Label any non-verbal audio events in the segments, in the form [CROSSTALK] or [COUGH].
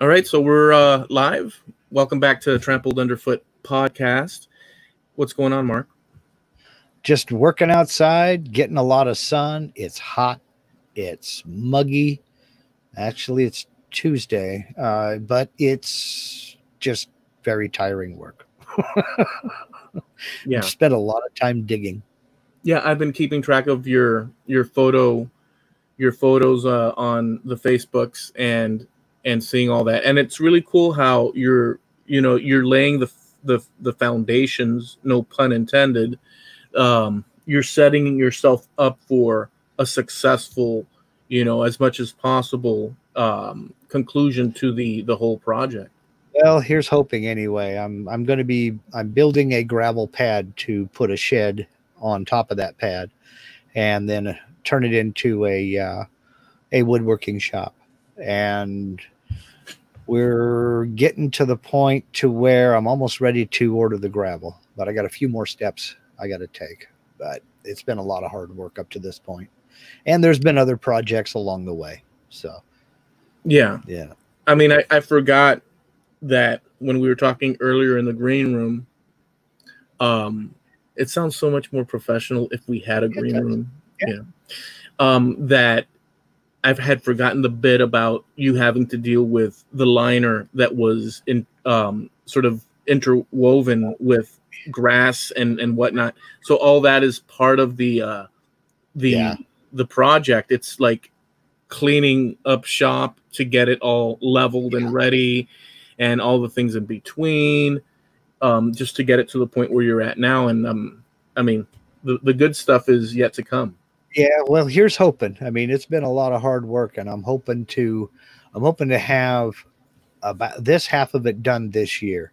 All right, so we're uh, live. Welcome back to Trampled Underfoot podcast. What's going on, Mark? Just working outside, getting a lot of sun. It's hot. It's muggy. Actually, it's Tuesday, uh, but it's just very tiring work. [LAUGHS] Yeah, Spent a lot of time digging. yeah. I've been keeping track of your your photo, your photos uh, on the Facebooks and and seeing all that. And it's really cool how you're you know you're laying the the the foundations, no pun intended. Um, you're setting yourself up for a successful, you know, as much as possible um, conclusion to the the whole project. Well, here's hoping anyway. I'm I'm going to be I'm building a gravel pad to put a shed on top of that pad, and then turn it into a uh, a woodworking shop. And we're getting to the point to where I'm almost ready to order the gravel, but I got a few more steps I got to take. But it's been a lot of hard work up to this point, and there's been other projects along the way. So Yeah, yeah, I mean, I, I forgot that when we were talking earlier in the green room, um, it sounds so much more professional if we had a green room. Yeah. Yeah. Um, that I've had forgotten the bit about you having to deal with the liner that was in um, sort of interwoven with grass and and whatnot. So all that is part of the uh, the Yeah. the project. It's like cleaning up shop to get it all leveled Yeah. and ready and all the things in between um, just to get it to the point where you're at now and um, i mean the, the good stuff is yet to come Yeah, well, here's hoping. I mean, it's been a lot of hard work, and I'm hoping to, I'm hoping to have about this half of it done this year,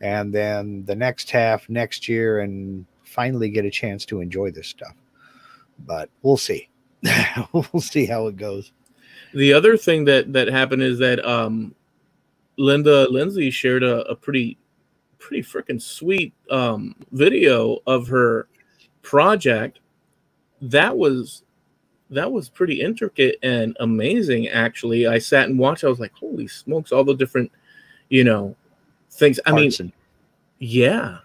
and then the next half next year, and finally get a chance to enjoy this stuff. But we'll see. [LAUGHS] we'll see how it goes. the other thing that that happened is that um, linda lindsay shared a, a pretty pretty freaking sweet um, video of her project that was that was pretty intricate and amazing actually. I sat and watched i was like holy smokes all the different you know things. I mean and- yeah.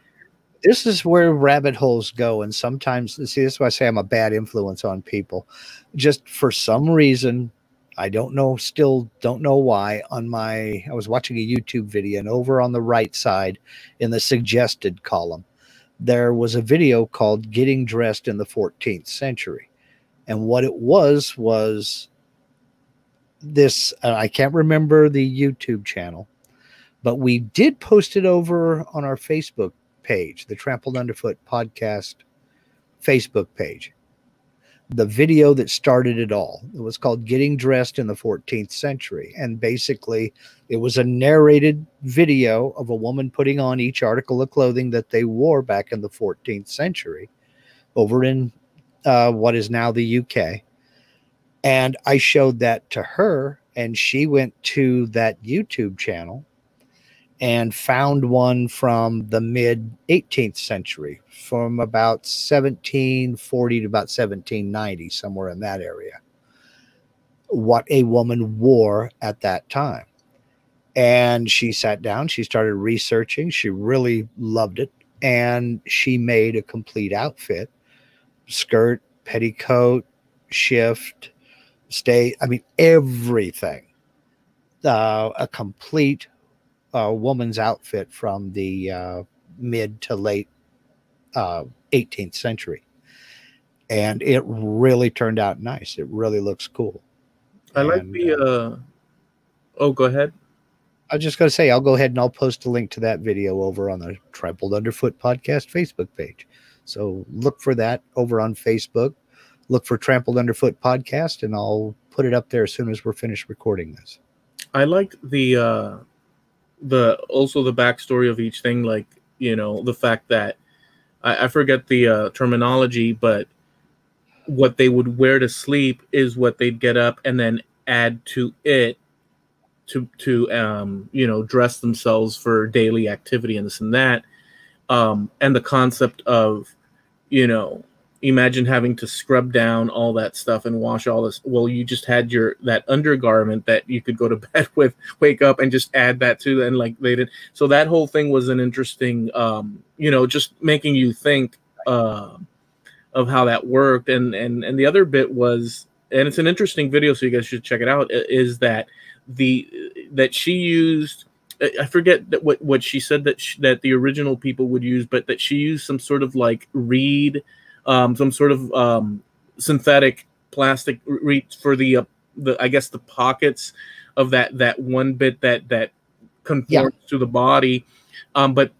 This is where rabbit holes go and sometimes see this is why i say i'm a bad influence on people. Just for some reason i don't know still don't know why on my i was watching a youtube video and over on the right side in the suggested column there was a video called getting dressed in the 14th century and what it was was this uh, i can't remember the youtube channel but we did post it over on our facebook page, the Trampled Underfoot podcast Facebook page. The video that started it all. It was called Getting Dressed in the 14th Century. And basically, it was a narrated video of a woman putting on each article of clothing that they wore back in the 14th century over in uh, what is now the UK. And I showed that to her, and she went to that YouTube channel and found one from the mid 18th century, from about 1740 to about 1790, somewhere in that area, what a woman wore at that time. And she sat down, she started researching, she really loved it, and she made a complete outfit skirt, petticoat, shift, stay, I mean, everything. Uh, a complete uh, woman's outfit from the uh, mid to late uh, 18th century. And it really turned out nice. It really looks cool. i like And, the uh oh go ahead I was just going to say, I'll go ahead and I'll post a link to that video over on the Trampled Underfoot Podcast Facebook page. So look for that over on Facebook. Look for Trampled Underfoot Podcast, and I'll put it up there as soon as we're finished recording this. I liked the uh the also the backstory of each thing, like you know the fact that I, I forget the uh, terminology, but what they would wear to sleep is what they'd get up and then add to it to to um you know dress themselves for daily activity and this and that. Um and the concept of you know imagine having to scrub down all that stuff and wash all this. Well you just had your that undergarment that you could go to [LAUGHS] bed with wake up and just add that to and like they did. So that whole thing was an interesting um you know just making you think uh of how that worked. And and and the other bit was and it's an interesting video so you guys should check it out is that the that she used I forget that what what she said that she, that the original people would use, but that she used some sort of like reed um, some sort of um, synthetic plastic reach for the uh, the I guess the pockets of that that one bit that that conforms yeah. to the body. Um, but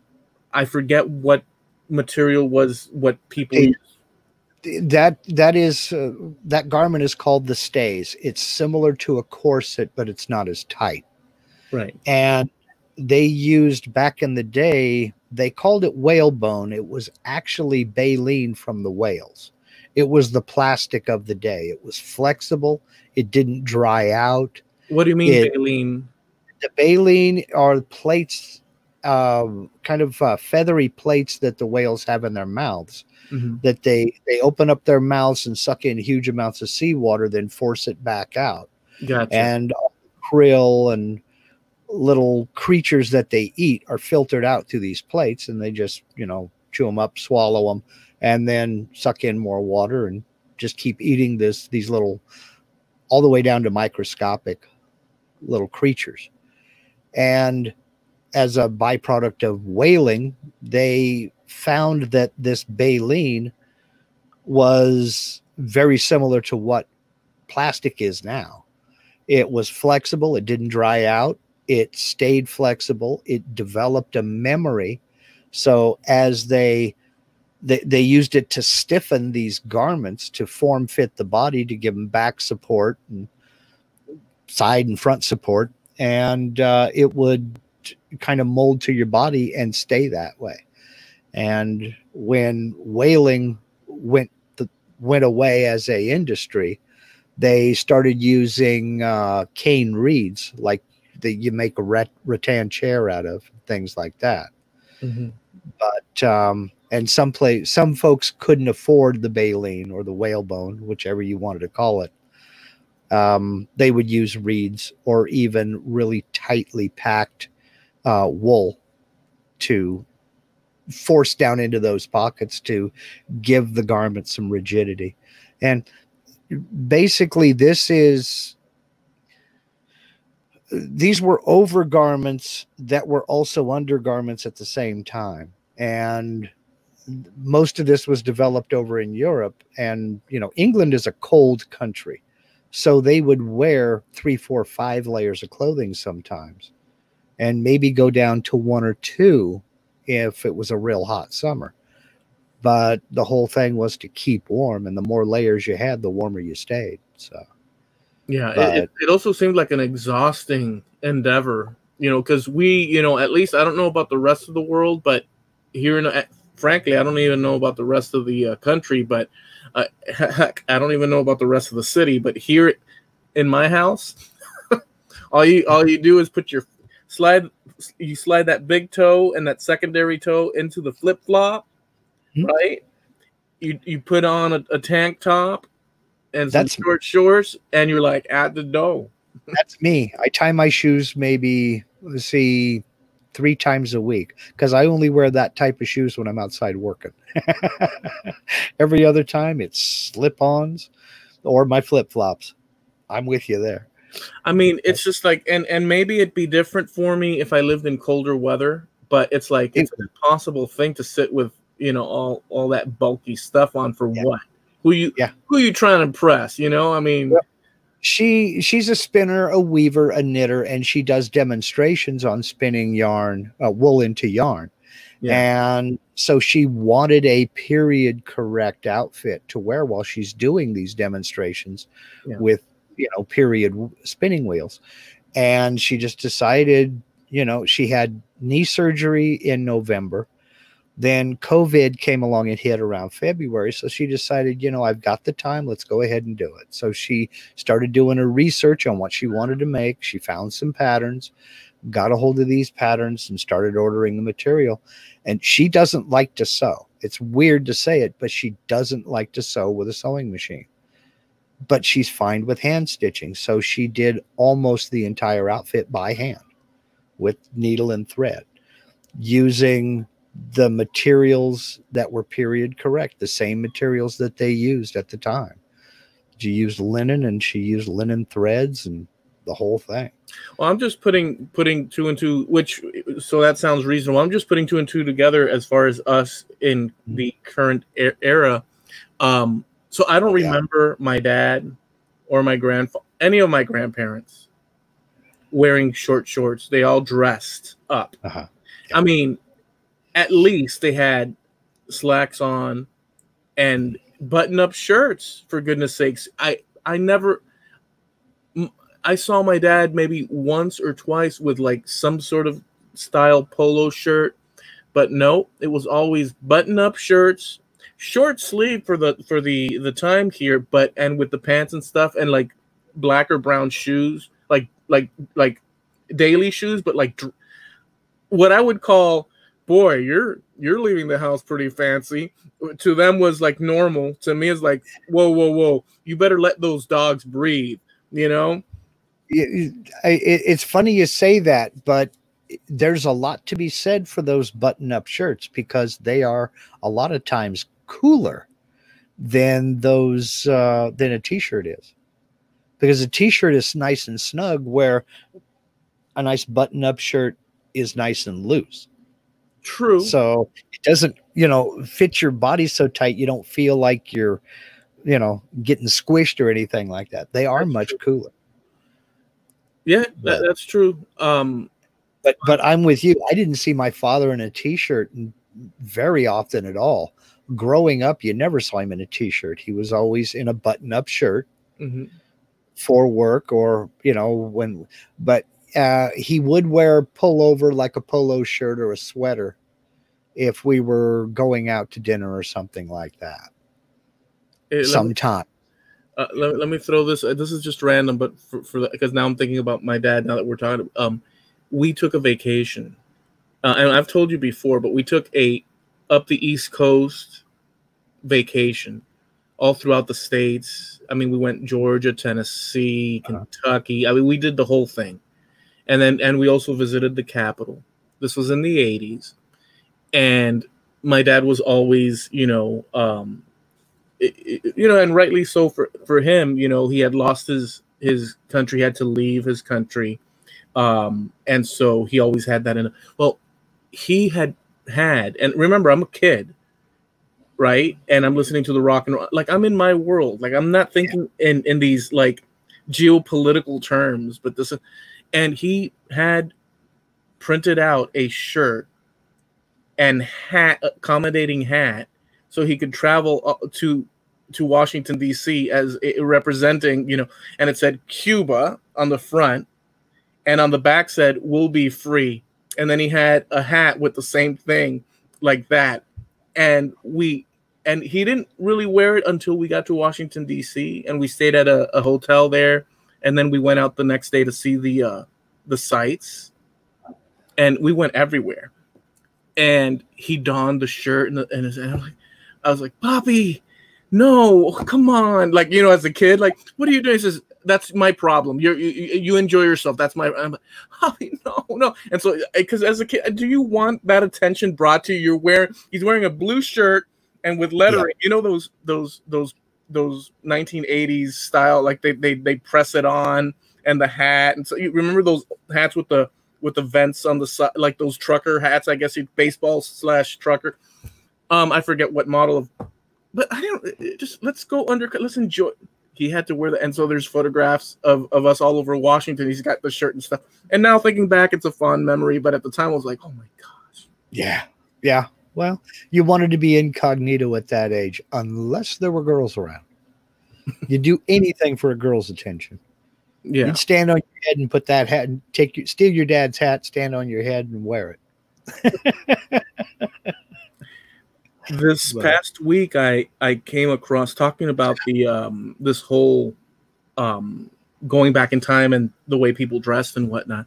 I forget what material was what people. It, that that is uh, that garment is called the stays. It's similar to a corset, but it's not as tight. Right. And they used back in the day they called it whalebone. It was actually baleen from the whales. It was the plastic of the day. It was flexible. It didn't dry out. What do you mean it, baleen? The baleen are plates, uh, kind of uh, feathery plates that the whales have in their mouths. Mm-hmm. That they they open up their mouths and suck in huge amounts of seawater, then force it back out. Gotcha. And krill and little creatures that they eat are filtered out through these plates and they just, you know, chew them up, swallow them, and then suck in more water and just keep eating this these little all the way down to microscopic little creatures. And as a byproduct of whaling, they found that this baleen was very similar to what plastic is now. It was flexible, it didn't dry out, it stayed flexible it developed a memory. So as they they, they used it to stiffen these garments to form fit the body to give them back support and side and front support and uh, it would kind of mold to your body and stay that way. And when whaling went the, went away as a industry they started using uh, cane reeds like that you make a rat- rattan chair out of, things like that. Mm-hmm. But um, and some play some folks couldn't afford the baleen or the whalebone, whichever you wanted to call it. Um, they would use reeds or even really tightly packed uh, wool to force down into those pockets to give the garment some rigidity. And basically, this is these were overgarments that were also undergarments at the same time. And most of this was developed over in Europe. And you know England is a cold country so they would wear three four five layers of clothing sometimes and maybe go down to one or two if it was a real hot summer. But the whole thing was to keep warm and the more layers you had the warmer you stayed so yeah, it, it, also seemed like an exhausting endeavor, you know, because we, you know, at least I don't know about the rest of the world, but here in, uh, frankly, I don't even know about the rest of the uh, country, but uh, [LAUGHS] heck, I don't even know about the rest of the city. But here in my house, [LAUGHS] all you all you do is put your slide, you slide that big toe and that secondary toe into the flip flop, mm-hmm. right? You you put on a, a tank top and some that's, short shorts, and you're like at the dough. [LAUGHS] that's me. I tie my shoes maybe let's see three times a week because I only wear that type of shoes when I'm outside working. [LAUGHS] Every other time it's slip-ons or my flip-flops. I'm with you there. I mean, it's just like and and maybe it'd be different for me if I lived in colder weather, but it's like it's an impossible thing to sit with, you know, all all that bulky stuff on for yeah. what? Who you yeah. who you trying to impress? You know, I mean she she's a spinner, a weaver, a knitter, and she does demonstrations on spinning yarn, uh, wool into yarn. Yeah. And so she wanted a period correct outfit to wear while she's doing these demonstrations yeah. with you know period spinning wheels. And she just decided, you know, she had knee surgery in November Then COVID came along and hit around February. So she decided, you know, I've got the time. Let's go ahead and do it. So she started doing her research on what she wanted to make. She found some patterns, got a hold of these patterns, and started ordering the material. And she doesn't like to sew. It's weird to say it, but she doesn't like to sew with a sewing machine. But she's fine with hand stitching. So she did almost the entire outfit by hand with needle and thread using the materials that were period correct, the same materials that they used at the time. She used linen and she used linen threads and the whole thing. Well, I'm just putting putting two and two, which so that sounds reasonable. I'm just putting two and two together as far as us in mm-hmm. the current era. Um, so I don't remember yeah. my dad or my grandfather, any of my grandparents wearing short shorts. They all dressed up. Uh-huh. Yeah. I mean, at least they had slacks on and button up shirts for goodness sakes. I i never i saw my dad maybe once or twice with like some sort of style polo shirt but no it was always button up shirts short sleeve for the for the the time here but and with the pants and stuff and like black or brown shoes like like like daily shoes but like what i would call boy, you're you're leaving the house pretty fancy. To them was like normal. To me, it's like, whoa, whoa, whoa. You better let those dogs breathe. You know. it's funny you say that, but there's a lot to be said for those button-up shirts because they are a lot of times cooler than those uh, than a t-shirt is because a t-shirt is nice and snug where a nice button-up shirt is nice and loose True. So it doesn't, you know, fit your body so tight you don't feel like you're, you know, getting squished or anything like that. They are that's much true. cooler. Yeah, that, that's true. Um, but but I'm with you. I didn't see my father in a t-shirt very often at all. Growing up, you never saw him in a t-shirt. He was always in a button-up shirt mm-hmm. for work or you know when. But uh, he would wear pullover like a polo shirt or a sweater if we were going out to dinner or something like that. Hey, Sometime. Uh, let, let me throw this. Uh, this is just random, but for, for because now I'm thinking about my dad. Now that we're talking, um, we took a vacation, uh, and I've told you before, but we took a up the East Coast vacation, all throughout the states. I mean, we went Georgia, Tennessee, uh-huh. Kentucky. I mean, we did the whole thing and then and we also visited the Capitol. This was in the 80s, and my dad was always, you know, um, it, it, you know, and rightly so for for him. You know, he had lost his his country, had to leave his country, um, and so he always had that in. Well, he had had, and remember, I'm a kid, right? And I'm listening to the rock and roll. Like I'm in my world. Like I'm not thinking in in these like geopolitical terms, but this and he had printed out a shirt and hat accommodating hat so he could travel uh, to to Washington D.C. as representing, you know, and it said Cuba on the front, and on the back said "We'll be free," and then he had a hat with the same thing like that, and we and he didn't really wear it until we got to Washington D.C. and we stayed at a, a hotel there and then we went out the next day to see the uh, the sites, and we went everywhere. And he donned the shirt and, the, and, his, and like, I was like, Poppy, no, come on. Like, you know, as a kid, like, what are you doing? He says, that's my problem. You're, you you enjoy yourself. That's my. I'm [LAUGHS] no, no. And so, because as a kid, do you want that attention brought to you? You're wearing. He's wearing a blue shirt and with lettering. Yeah. You know those those those those 1980s style, like they they they press it on and the hat. And so you remember those hats with the with the vents on the side, like those trucker hats. I guess baseball slash trucker. Um, I forget what model of, but I don't. Just let's go under. Let's enjoy. He had to wear the, and so there's photographs of, of us all over Washington. He's got the shirt and stuff. And now thinking back, it's a fond memory. But at the time, I was like, oh my gosh. Yeah, yeah. Well, you wanted to be incognito at that age, unless there were girls around. [LAUGHS] You'd do anything for a girl's attention. Yeah. You'd stand on your head and put that hat and take your steal your dad's hat, stand on your head and wear it. [LAUGHS] this But- past week I I came across talking about the um this whole um going back in time and the way people dressed and whatnot.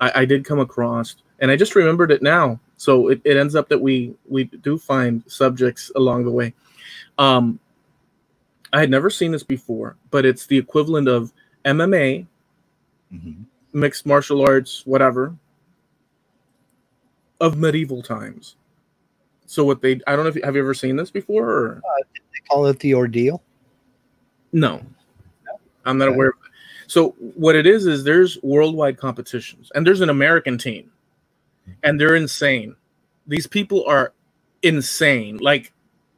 I, I did come across and I just remembered it now. So it, it ends up that we we do find subjects along the way. Um I had never seen this before, but it's the equivalent of MMA, Mhm. mixed martial arts, whatever, of medieval times. So what they I don't know if have you ever seen this before or They call it the ordeal. no. I'm not Okay. aware of it. So what it is is there's worldwide competitions and there's an American team and they're insane. These people are insane. Like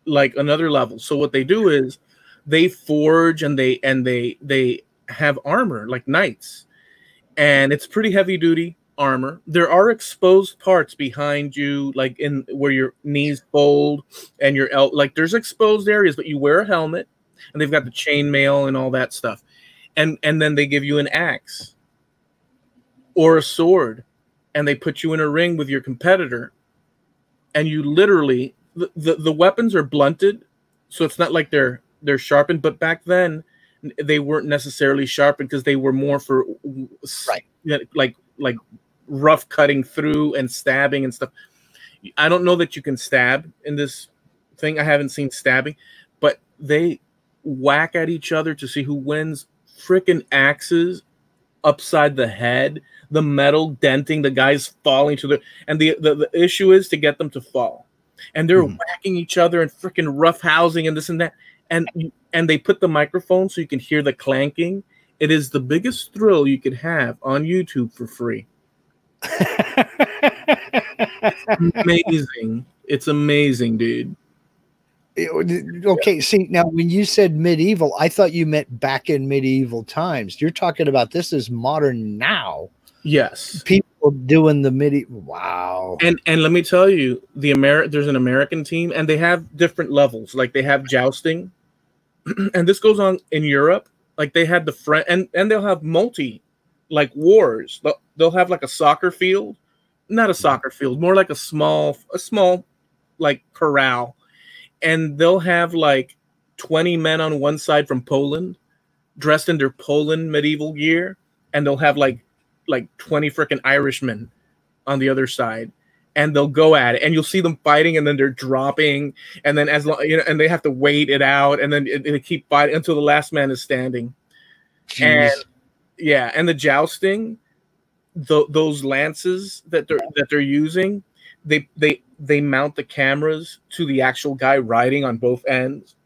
like another level. So what they do is they forge and they and they they have armor like knights. And it's pretty heavy duty armor. There are exposed parts behind you like in where your knees fold and your el- like there's exposed areas but you wear a helmet and they've got the chainmail and all that stuff. And and then they give you an axe or a sword and they put you in a ring with your competitor and you literally the, the, the weapons are blunted so it's not like they're they're sharpened but back then they weren't necessarily sharpened because they were more for Right. like like rough cutting through and stabbing and stuff i don't know that you can stab in this thing i haven't seen stabbing but they whack at each other to see who wins freaking axes upside the head the metal denting the guys falling to the and the the, the issue is to get them to fall and they're Mhm. whacking each other and freaking rough housing and this and that and and they put the microphone so you can hear the clanking it is the biggest thrill you could have on youtube for free amazing it's amazing dude okay, see now when you said medieval, I thought you meant back in medieval times. You're talking about this is modern now. Yes. People doing the midi. Wow. and and let me tell you the Ameri- there's an american team and they have different levels. Like they have jousting. [CLEARS THROAT] And this goes on in europe. Like they had the front and and they'll have multi like wars. They'll, they'll have like a soccer field. Not a soccer field more like a small a small like corral. And they'll have like 20 men on one side from poland dressed in their poland medieval gear. And they'll have like like 20 freaking irishmen on the other side and they'll go at it and you'll see them fighting and then they're dropping and then as long you know and they have to wait it out and then it, they keep fighting until the last man is standing and Jeez. yeah and the jousting th- those lances that they're that they're using they they they mount the cameras to the actual guy riding on both ends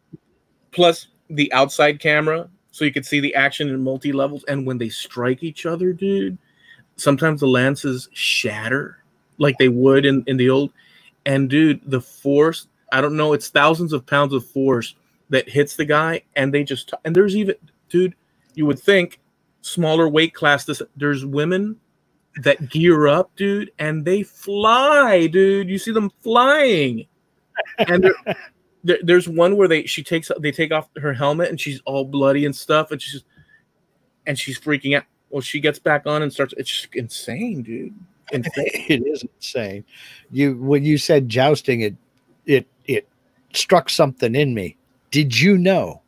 plus the outside camera so you can see the action in multi levels and when they strike each other dude sometimes the lances shatter like they would in, in the old and dude the force i don't know it's thousands of pounds of force that hits the guy and they just and there's even dude you would think smaller weight class this there's women that gear up dude and they fly dude. You see them flying. And there, [LAUGHS] there, there's one where they she takes they take off her helmet and she's all bloody and stuff and she's and she's freaking out well she gets back on and starts it's just insane dude insane. [LAUGHS] it is insane. You when you said jousting, it it it struck something in me. Did you know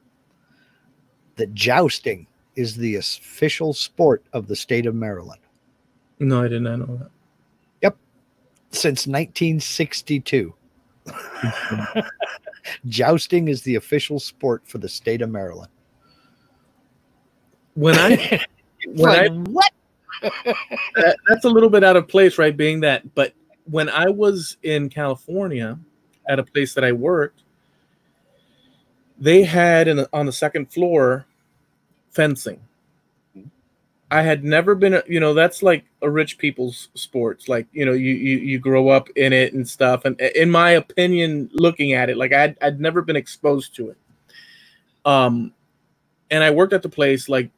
that jousting is the official sport of the state of Maryland no i did not know that Yep, since 1962? [LAUGHS] jousting is the official sport for the state of Maryland. when i [LAUGHS] i Like, what? [LAUGHS] that, that's a little bit out of place, right? Being that, but when I was in California at a place that I worked, they had in, on the second floor fencing. I had never been, you know, that's like a rich people's sports. Like, you know, you you, you grow up in it and stuff. And in my opinion, looking at it, like I'd, I'd never been exposed to it. Um, and I worked at the place like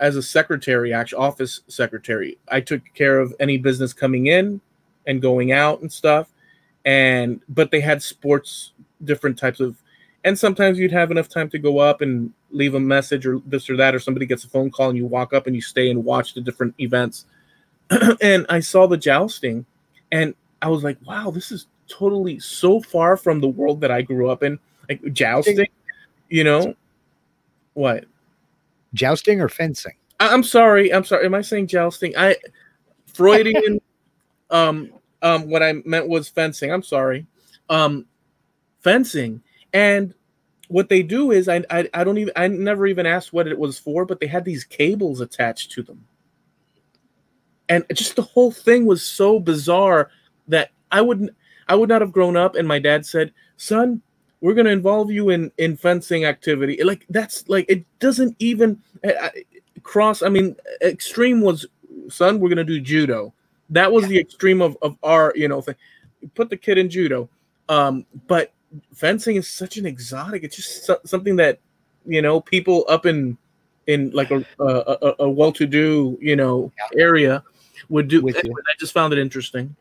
as a secretary, actually office secretary. I took care of any business coming in and going out and stuff. And but they had sports, different types of, and sometimes you'd have enough time to go up and leave a message or this or that, or somebody gets a phone call and you walk up and you stay and watch the different events. [CLEARS THROAT] and I saw the jousting, and I was like, wow, this is totally so far from the world that I grew up in, like jousting. You know what? Jousting or fencing? I, I'm sorry. I'm sorry. Am I saying jousting? I Freudian. [LAUGHS] um, um, what I meant was fencing. I'm sorry. Um, fencing and what they do is I, I I don't even I never even asked what it was for, but they had these cables attached to them. And just the whole thing was so bizarre that I wouldn't I would not have grown up and my dad said, "Son, we're going to involve you in in fencing activity." Like that's like it doesn't even uh, cross I mean extreme was son, we're going to do judo. That was the extreme of of our, you know, thing. Put the kid in judo. Um but fencing is such an exotic. It's just so, something that you know people up in in like a a, a well-to-do you know yeah. area would do. Anyway, I just found it interesting.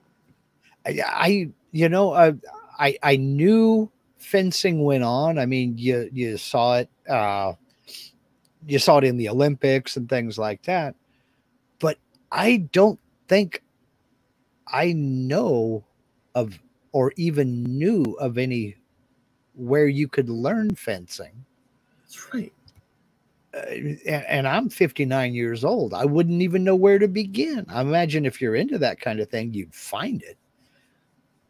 I, I you know I I I knew fencing went on. I mean, you you saw it. Uh, you saw it in the Olympics and things like that. But I don't think I know of or even knew of any where you could learn fencing. That's right. Uh, and, and, I'm 59 years old. I wouldn't even know where to begin. I imagine if you're into that kind of thing, you'd find it.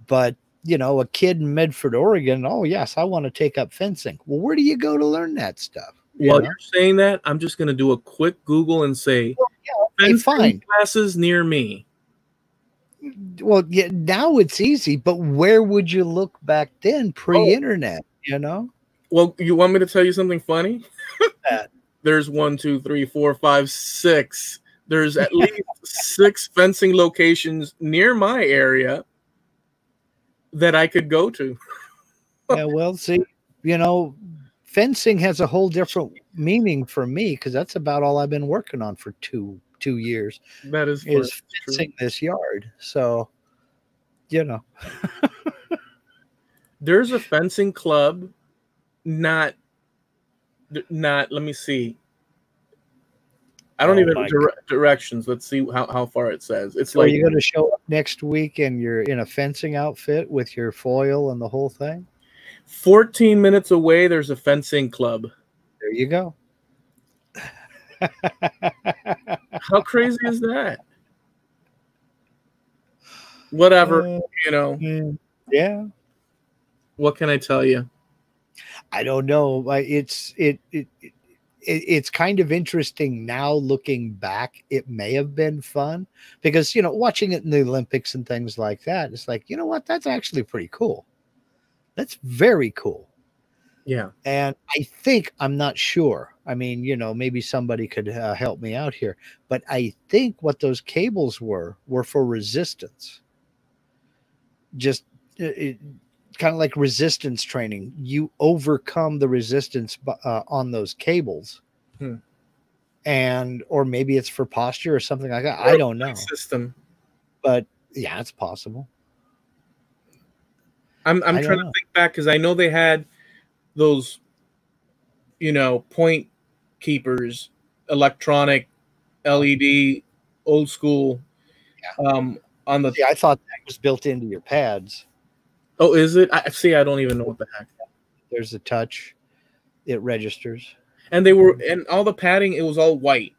But, you know, a kid in Medford, Oregon, oh, yes, I want to take up fencing. Well, where do you go to learn that stuff? You While know? you're saying that, I'm just going to do a quick Google and say, well, yeah, fencing fine. classes near me well, yeah, now it's easy, but where would you look back then, oh. pre-internet? Oh. You know. Well, you want me to tell you something funny? [LAUGHS] There's one, two, three, four, five, six. There's at least six fencing locations near my area that I could go to. yeah, well, see, you know, fencing has a whole different meaning for me because that's about all I've been working on for two two years. That is is fencing this yard. So, you know, [LAUGHS] there's a fencing club, not, not. Let me see. I don't oh even dire- directions. Let's see how, how far it says. It's so like are you going to show up next week and you're in a fencing outfit with your foil and the whole thing? 14 minutes away, there's a fencing club. There you go. [LAUGHS] How crazy is that? Whatever, uh, you know. Mm, yeah. What can I tell you? I don't know. It's it, it it it's kind of interesting now looking back. It may have been fun because you know watching it in the Olympics and things like that. It's like you know what? That's actually pretty cool. That's very cool. Yeah. And I think, I'm not sure. I mean, you know, maybe somebody could uh, help me out here, but I think what those cables were were for resistance. Just it, kind of like resistance training. You overcome the resistance uh, on those cables. Hmm. And, or maybe it's for posture or something like that. Or I don't know. System. But yeah, it's possible. I'm, I'm trying to think back because I know they had those, you know, point keepers, electronic, LED, old school. Yeah. Um, on the see, I thought that was built into your pads. Oh, is it? I see. I don't even know what the heck. There's a touch. It registers. And they were, and all the padding, it was all white.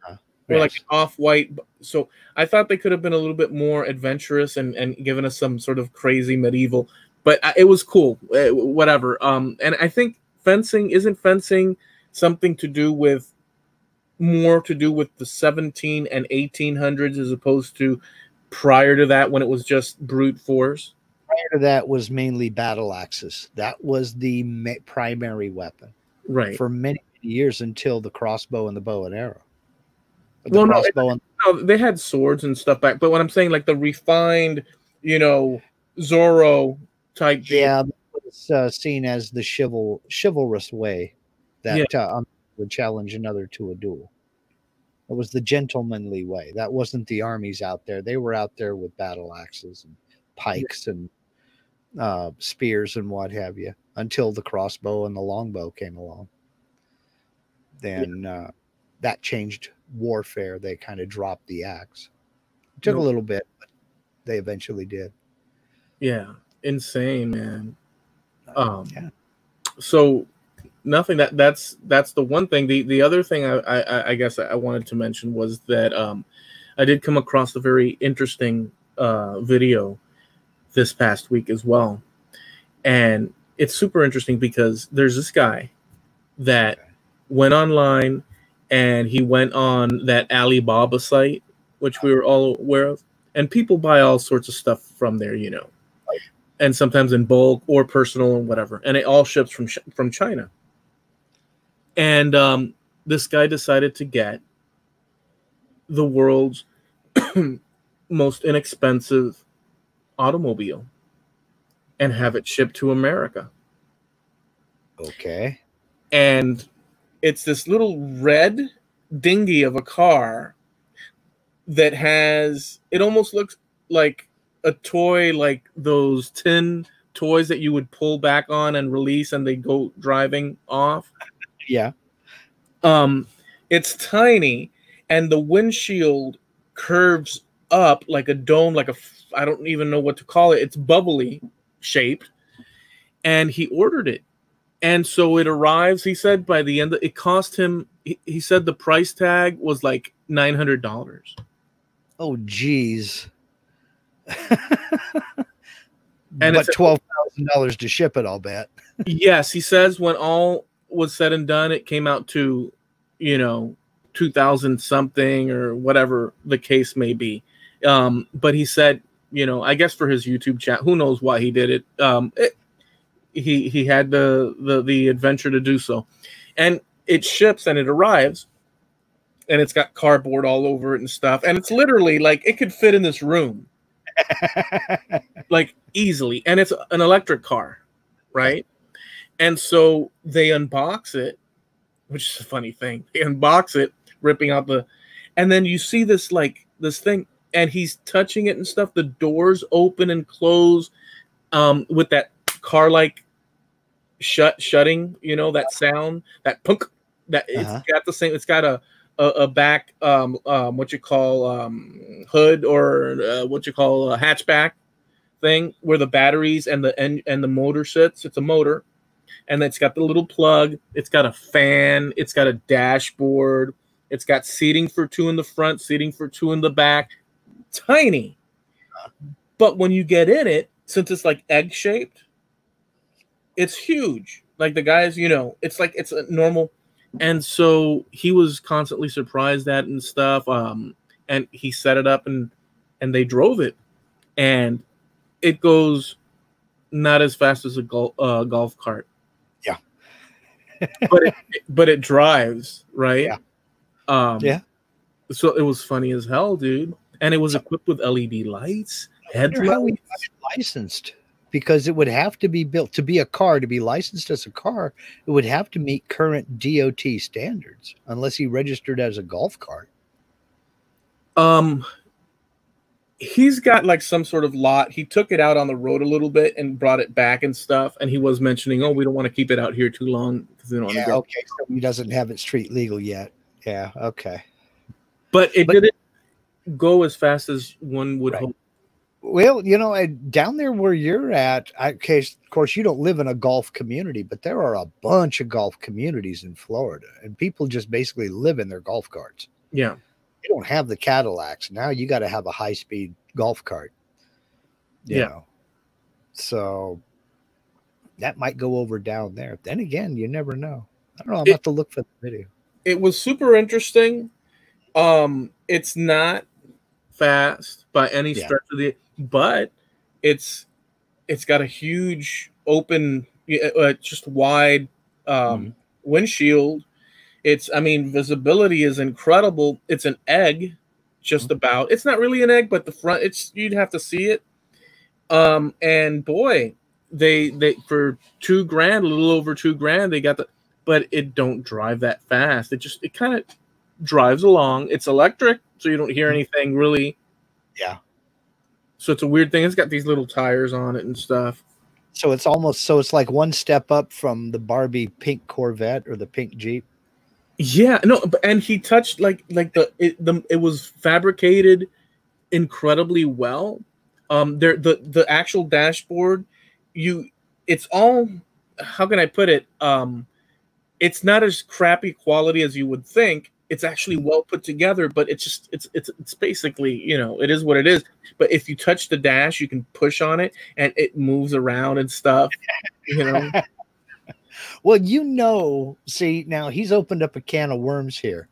Huh. Or yes. like off white. So I thought they could have been a little bit more adventurous and, and given us some sort of crazy medieval but it was cool. Eh, whatever. Um, and I think fencing isn't fencing something to do with more to do with the 17 and 1800s as opposed to prior to that when it was just brute force. Prior to that was mainly battle axes. That was the ma- primary weapon, right? For many, many years until the crossbow and the bow and arrow. The well, no, and- no, they had swords and stuff back. But what I'm saying, like the refined, you know, Zorro type. Yeah, it's uh, seen as the chival chivalrous way that yeah. uh, would challenge another to a duel. It was the gentlemanly way. That wasn't the armies out there. They were out there with battle axes and pikes yeah. and uh, spears and what have you until the crossbow and the longbow came along. Then yeah. uh, that changed warfare. They kind of dropped the axe. It took nope. a little bit, but they eventually did. Yeah. insane, man. Um, Yeah. So nothing that that's that's the one thing. The the other thing I I, I guess I wanted to mention was that um, I did come across a very interesting uh, video this past week as well, and it's super interesting because there's this guy that went online and he went on that Alibaba site, which we were all aware of, and people buy all sorts of stuff from there, you know, and sometimes in bulk or personal and whatever, and it all ships from from China. And um, this guy decided to get the world's [CLEARS THROAT] most inexpensive automobile and have it shipped to America Okay. and it's this little red dinghy of a car that has it almost looks like a toy like those tin toys that you would pull back on and release and they go driving off Yeah. um it's tiny and the windshield curves up like a dome like a I don't even know what to call it. It's bubbly shaped. And he ordered it. And so it arrives he said by the end of, it cost him he, he said the price tag was like $900 Oh, geez. [LAUGHS] And but twelve thousand dollars to ship it, I'll bet. yes he says when all was said and done it came out to you know 2000 something or whatever the case may be um but he said you know i guess for his youtube chat who knows why he did it. Um it, he he had the, the the adventure to do so. And it ships and it arrives and it's got cardboard all over it and stuff. And it's literally like it could fit in this room. [LAUGHS] Like easily. And it's an electric car right? And so they unbox it which is a funny thing. They unbox it ripping out the and then you see this like this thing and he's touching it and stuff the doors open and close um with that car like shut shutting you know that sound that punk that Uh-huh. it's got the same it's got a a, a back um um what you call um hood or uh, what you call a hatchback thing where the batteries and the and, and the motor sits. It's a motor and it's got the little plug. It's got a fan. It's got a dashboard. It's got seating for two in the front seating for two in the back tiny but when you get in it since it's like egg shaped it's huge like the guys you know it's like it's a normal and so he was constantly surprised at and stuff um and he set it up and and they drove it and it goes not as fast as a gol- uh, golf cart Yeah. [LAUGHS] but it but it drives right Yeah. um Yeah. so it was funny as hell dude and it was equipped with led lights how we got it licensed because it would have to be built to be a car to be licensed as a car. It would have to meet current DOT standards unless he registered as a golf cart. Um, he's got like some sort of lot. He took it out on the road a little bit and brought it back and stuff. And he was mentioning, oh, we don't want to keep it out here too long because we don't want to Yeah, go. okay. So he doesn't have it street legal yet. Yeah, okay. But it But- didn't go as fast as one would Right. hope. Well, you know, down there where you're at, I, okay, of course, you don't live in a golf community, but there are a bunch of golf communities in Florida, and people just basically live in their golf carts. Yeah. You don't have the Cadillacs now; you got to have a high-speed golf cart. you Yeah. know. So that might go over down there. Then again, you never know. I don't know. I'm It- have to look for the video. It was super interesting. Um, it's not fast by any Yeah. stretch of the, but it's it's got a huge open, uh, just wide um, Mhm. windshield. It's, I mean, visibility is incredible. It's an egg, just about. It's not really an egg, but the front, it's you'd have to see it. Um, and boy, they they for two grand, a little over two grand, they got the, but it don't drive that fast. It just it kind of drives along. It's electric, so you don't hear anything really. Yeah. So it's a weird thing. It's got these little tires on it and stuff. So it's almost so it's like one step up from the Barbie pink Corvette or the pink Jeep. Yeah, no, and he touched like like the it the it was fabricated incredibly well. Um, there the the actual dashboard you it's all how can I put it? Um, it's not as crappy quality as you would think. It's actually well put together, but it's just it's it's it's basically you know it is what it is. But if you touch the dash, you can push on it and it moves around and stuff. You know. [LAUGHS] well, you know, see now he's opened up a can of worms here,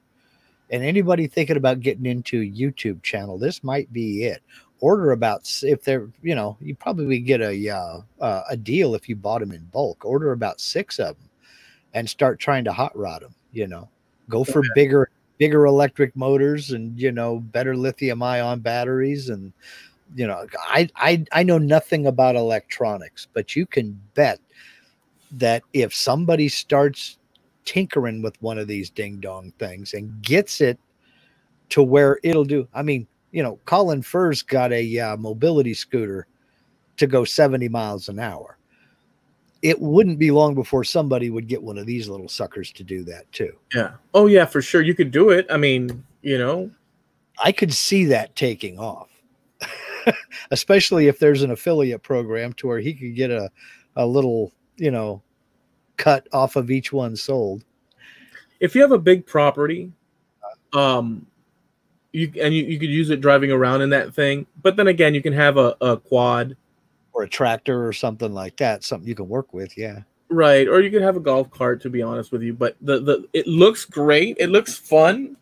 and anybody thinking about getting into a YouTube channel, this might be it order about if they're you know you probably get a uh, uh, a deal if you bought them in bulk order about six of them and start trying to hot rod them you know go for bigger bigger electric motors and you know better lithium ion batteries and you know I, I i know nothing about electronics but you can bet that if somebody starts tinkering with one of these ding dong things and gets it to where it'll do i mean you know, Colin Furze got a uh, mobility scooter to go 70 miles an hour. It wouldn't be long before somebody would get one of these little suckers to do that too. Yeah. Oh, yeah, for sure. You could do it. I mean, you know, I could see that taking off, [LAUGHS] especially if there's an affiliate program to where he could get a, a little, you know, cut off of each one sold. If you have a big property, um, you and you, you could use it driving around in that thing. But then again, you can have a, a quad or a tractor or something like that, something you can work with. Yeah. Right. Or you could have a golf cart to be honest with you. But the, the it looks great. It looks fun.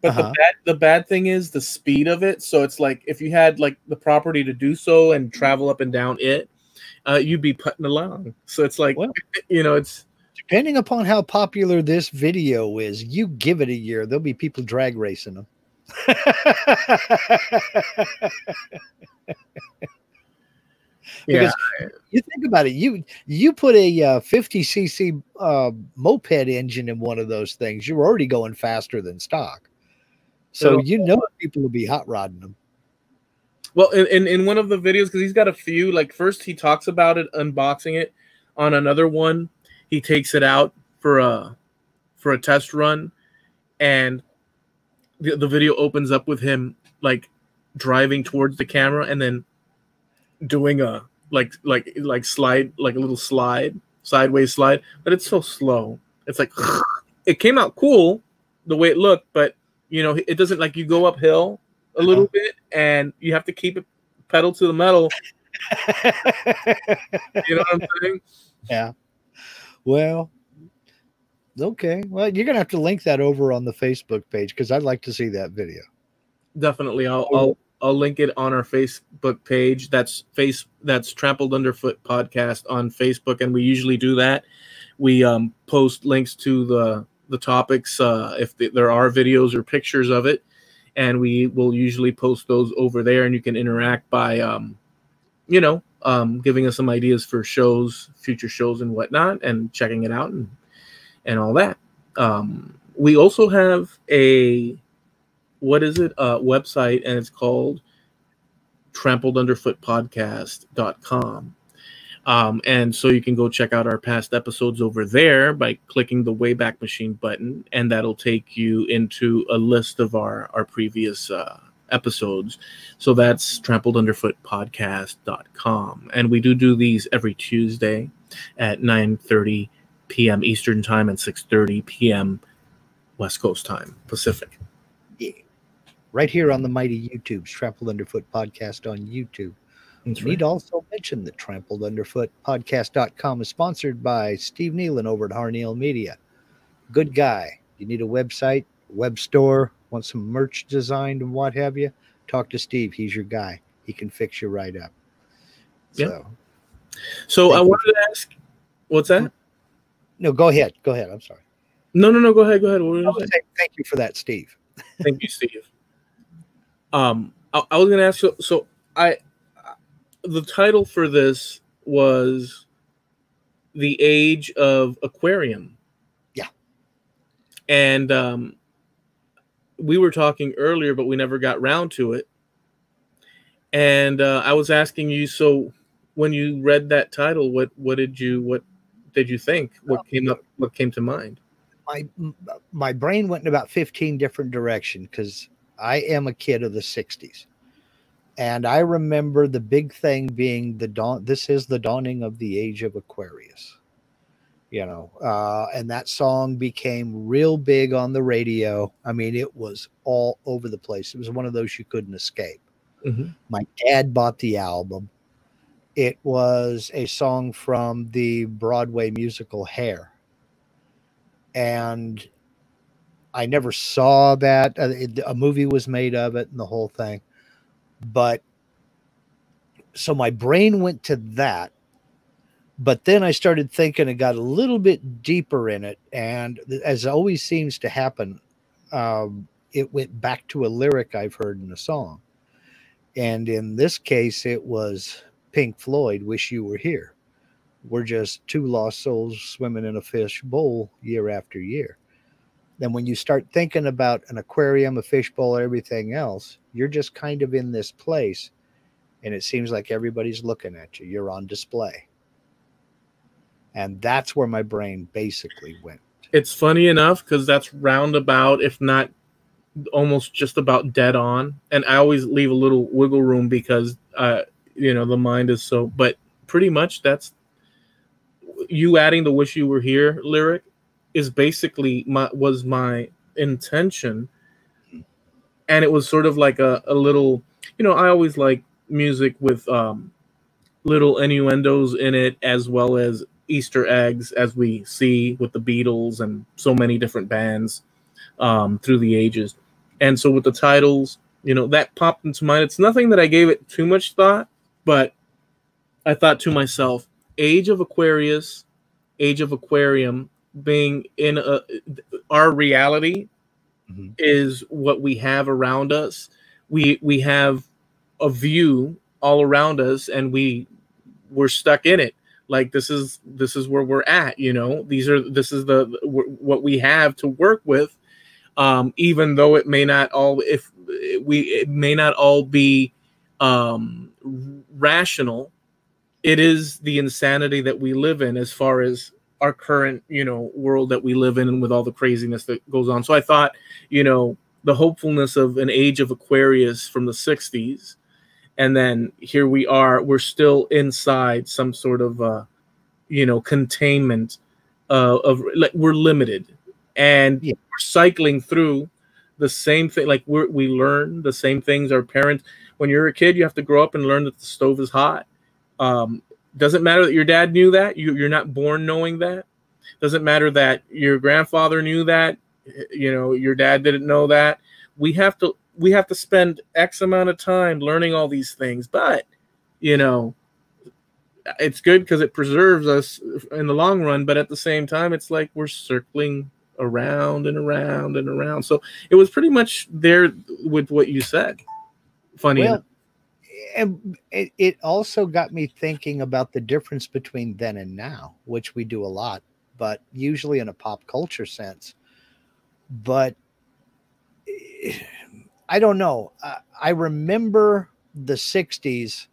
But uh-huh. the bad the bad thing is the speed of it. So it's like if you had like the property to do so and travel up and down it, uh, you'd be putting along. So it's like well, [LAUGHS] you know, it's depending upon how popular this video is, you give it a year, there'll be people drag racing them. [LAUGHS] yeah. you think about it, you you put a uh, 50 cc uh, moped engine in one of those things, you're already going faster than stock. So you know people will be hot rodding them. Well, in, in, in one of the videos, because he's got a few, like first he talks about it, unboxing it. On another one, he takes it out for a for a test run, and the, the video opens up with him like driving towards the camera and then doing a like like like slide like a little slide sideways slide but it's so slow it's like [LAUGHS] it came out cool the way it looked but you know it doesn't like you go uphill a uh-huh. little bit and you have to keep it pedal to the metal [LAUGHS] you know what i'm saying yeah well Okay. Well, you're gonna have to link that over on the Facebook page because I'd like to see that video. Definitely. I'll I'll I'll link it on our Facebook page. That's face that's trampled underfoot podcast on Facebook, and we usually do that. We um, post links to the the topics uh, if the, there are videos or pictures of it, and we will usually post those over there, and you can interact by um, you know um, giving us some ideas for shows, future shows, and whatnot, and checking it out and and all that. Um, we also have a what is it? A website, and it's called trampledunderfootpodcast.com. Um, and so you can go check out our past episodes over there by clicking the Wayback Machine button, and that'll take you into a list of our our previous uh, episodes. So that's trampledunderfootpodcast.com, and we do do these every Tuesday at 9 30 p.m. Eastern time and 6:30 p.m. West Coast time, Pacific. Right here on the mighty YouTube's Trampled Underfoot podcast on YouTube. That's Need right. also mention that Trampled Underfoot podcast.com is sponsored by Steve Nealon over at Harneal Media. Good guy. You need a website, web store, want some merch designed and what have you? Talk to Steve. He's your guy. He can fix you right up. So, yeah. so I wanted to ask, what's that? no, go ahead. Go ahead. I'm sorry. No, no, no. Go ahead. Go ahead. Say, thank you for that, Steve. thank you, Steve. Um, I, I was going to ask. So, so I, the title for this was the age of aquarium. Yeah. And um, we were talking earlier, but we never got round to it. And uh, I was asking you, so when you read that title, what what did you what did you think? What came up? What came to mind? My my brain went in about fifteen different directions because I am a kid of the '60s, And I remember the big thing being the dawn. This is the dawning of the age of Aquarius, you know. Uh, and that song became real big on the radio. I mean, it was all over the place. It was one of those you couldn't escape. Mm-hmm. My dad bought the album. It was a song from the Broadway musical Hair. And I never saw that. Uh, a movie was made of it and the whole thing. But so my brain went to that. But then I started thinking and got a little bit deeper in it. And as always seems to happen, um, it went back to a lyric I've heard in a song. And in this case, it was Pink Floyd, Wish You Were Here. We're just two lost souls swimming in a fish bowl year after year. Then, when you start thinking about an aquarium, a fishbowl, everything else, you're just kind of in this place. And it seems like everybody's looking at you. You're on display. And that's where my brain basically went. It's funny enough because that's roundabout, if not almost just about dead on. And I always leave a little wiggle room because, uh, you know, the mind is so, but pretty much that's you adding the wish you were here lyric is basically my was my intention. And it was sort of like a, a little you know i always like music with um little innuendos in it as well as easter eggs as we see with the beatles and so many different bands um through the ages. And so with the titles you know that popped into mind. It's nothing that i gave it too much thought but i thought to myself age of aquarius age of aquarium being in a, our reality mm-hmm. is what we have around us. We we have a view all around us, and we we're stuck in it. Like this is this is where we're at. You know, these are this is the what we have to work with. Um, even though it may not all if we it may not all be um, rational, it is the insanity that we live in as far as our current you know world that we live in and with all the craziness that goes on. So i thought you know the hopefulness of an age of aquarius from the 60s and then here we are we're still inside some sort of uh you know containment uh, of like we're limited. And yeah. we're cycling through the same thing like we we learn the same things our parents when you're a kid you have to grow up and learn that the stove is hot. Um, doesn't matter that your dad knew that. You, you're not born knowing that. Doesn't matter that your grandfather knew that. You know, your dad didn't know that. We have to we have to spend X amount of time learning all these things. But you know, it's good because it preserves us in the long run. But at the same time, it's like we're circling around and around and around. So it was pretty much there with what you said. Funny. Well, and it, it also got me thinking about the difference between then and now, which we do a lot, but usually in a pop culture sense. But [SIGHS] I don't know. I, I remember the 60s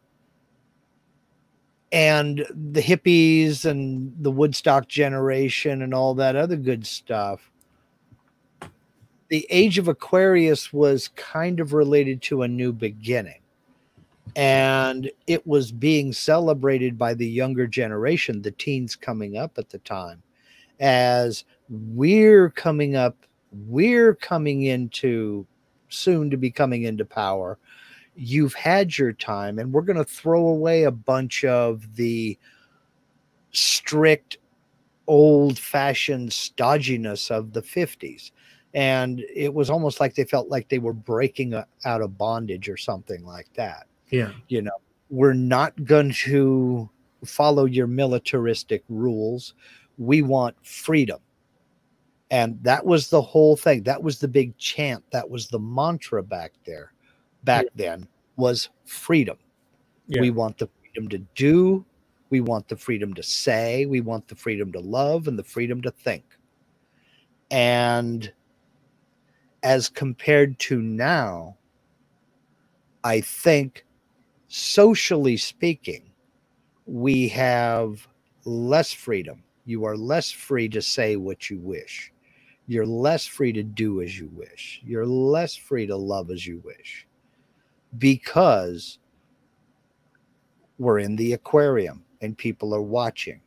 and the hippies and the Woodstock generation and all that other good stuff. The age of Aquarius was kind of related to a new beginning and it was being celebrated by the younger generation, the teens coming up at the time, as we're coming up, we're coming into soon to be coming into power. You've had your time, and we're going to throw away a bunch of the strict, old fashioned stodginess of the 50s. And it was almost like they felt like they were breaking out of bondage or something like that yeah. You know, we're not going to follow your militaristic rules. We want freedom. And that was the whole thing. That was the big chant. That was the mantra back there, back yeah. then, was freedom. Yeah. We want the freedom to do, we want the freedom to say, we want the freedom to love, and the freedom to think. And as compared to now, I think socially speaking, we have less freedom. You are less free to say what you wish. You're less free to do as you wish. You're less free to love as you wish. because we're in the aquarium and people are watching.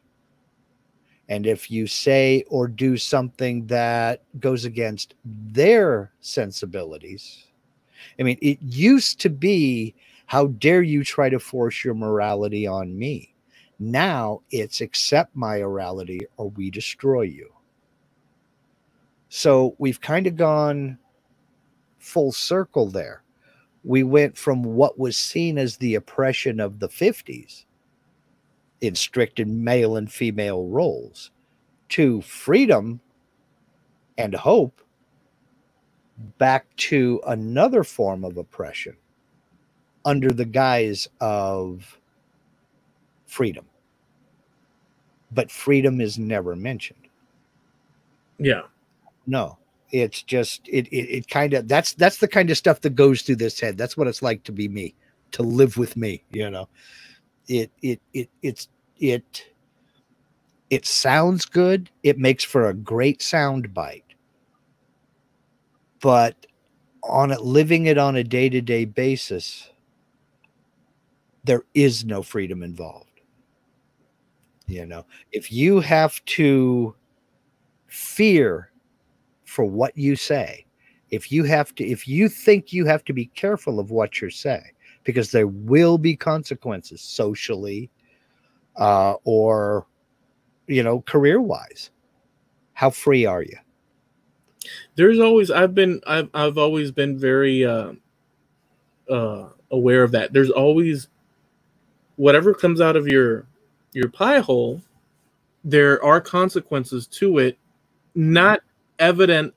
And if you say or do something that goes against their sensibilities, I mean, it used to be, how dare you try to force your morality on me? Now it's accept my morality or we destroy you. So we've kind of gone full circle there. We went from what was seen as the oppression of the 50s in strict male and female roles to freedom and hope back to another form of oppression under the guise of freedom. But freedom is never mentioned. Yeah. No, it's just it it, it kind of that's that's the kind of stuff that goes through this head. That's what it's like to be me, to live with me, you know. It it it it's it it sounds good. It makes for a great sound bite. But on it living it on a day-to-day basis, there is no freedom involved. You know, if you have to fear for what you say, if you have to, if you think you have to be careful of what you're saying, because there will be consequences socially uh, or, you know, career wise, how free are you? There's always, I've been, I've, I've always been very uh, uh, aware of that. There's always whatever comes out of your your pie hole, there are consequences to it, not evident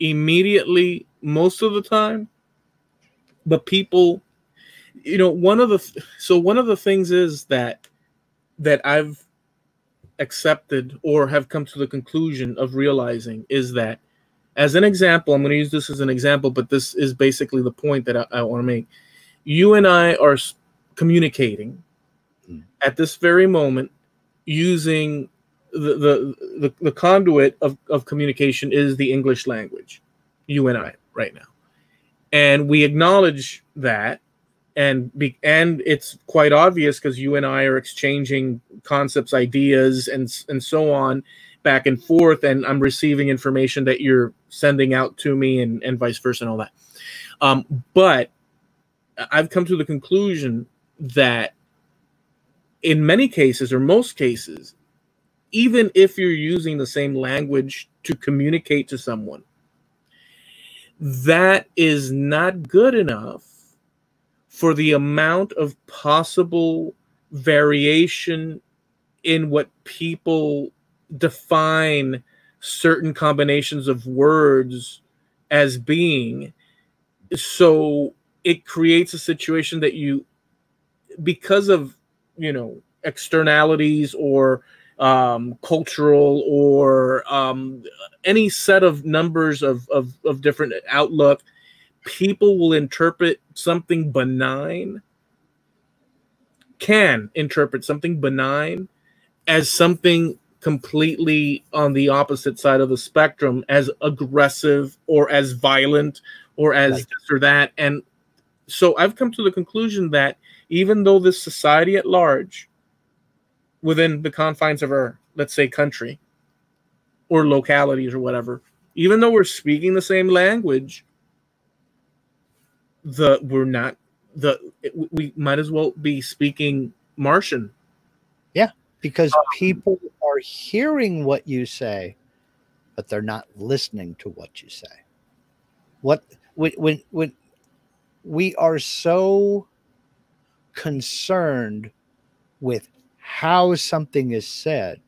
immediately most of the time, but people, you know, one of the so one of the things is that that I've accepted or have come to the conclusion of realizing is that as an example, I'm going to use this as an example, but this is basically the point that I, I want to make. You and I are communicating at this very moment using the, the the, the, conduit of, of communication is the English language, you and I right now. And we acknowledge that and be, and it's quite obvious because you and I are exchanging concepts, ideas, and and so on back and forth, and I'm receiving information that you're sending out to me, and and vice versa, and all that. Um, but I've come to the conclusion that in many cases or most cases, even if you're using the same language to communicate to someone, that is not good enough for the amount of possible variation in what people define certain combinations of words as being. So it creates a situation that you, because of you know externalities or um, cultural or um, any set of numbers of, of, of different outlook, people will interpret something benign, can interpret something benign as something completely on the opposite side of the spectrum as aggressive or as violent or as right. this or that. And so I've come to the conclusion that even though this society at large, within the confines of our, let's say, country or localities or whatever, even though we're speaking the same language, the we're not the we might as well be speaking Martian. Yeah, because um, people are hearing what you say, but they're not listening to what you say. What when when when we are so concerned with how something is said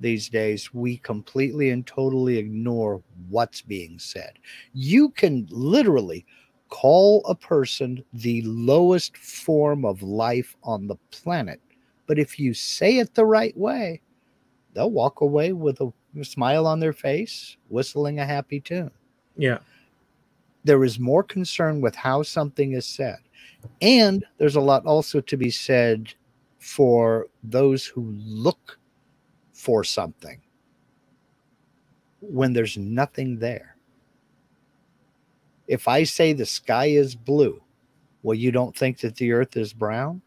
these days, we completely and totally ignore what's being said. You can literally call a person the lowest form of life on the planet, but if you say it the right way, they'll walk away with a smile on their face, whistling a happy tune. Yeah. There is more concern with how something is said and there's a lot also to be said for those who look for something when there's nothing there. If I say the sky is blue, Well, you don't think that the earth is brown?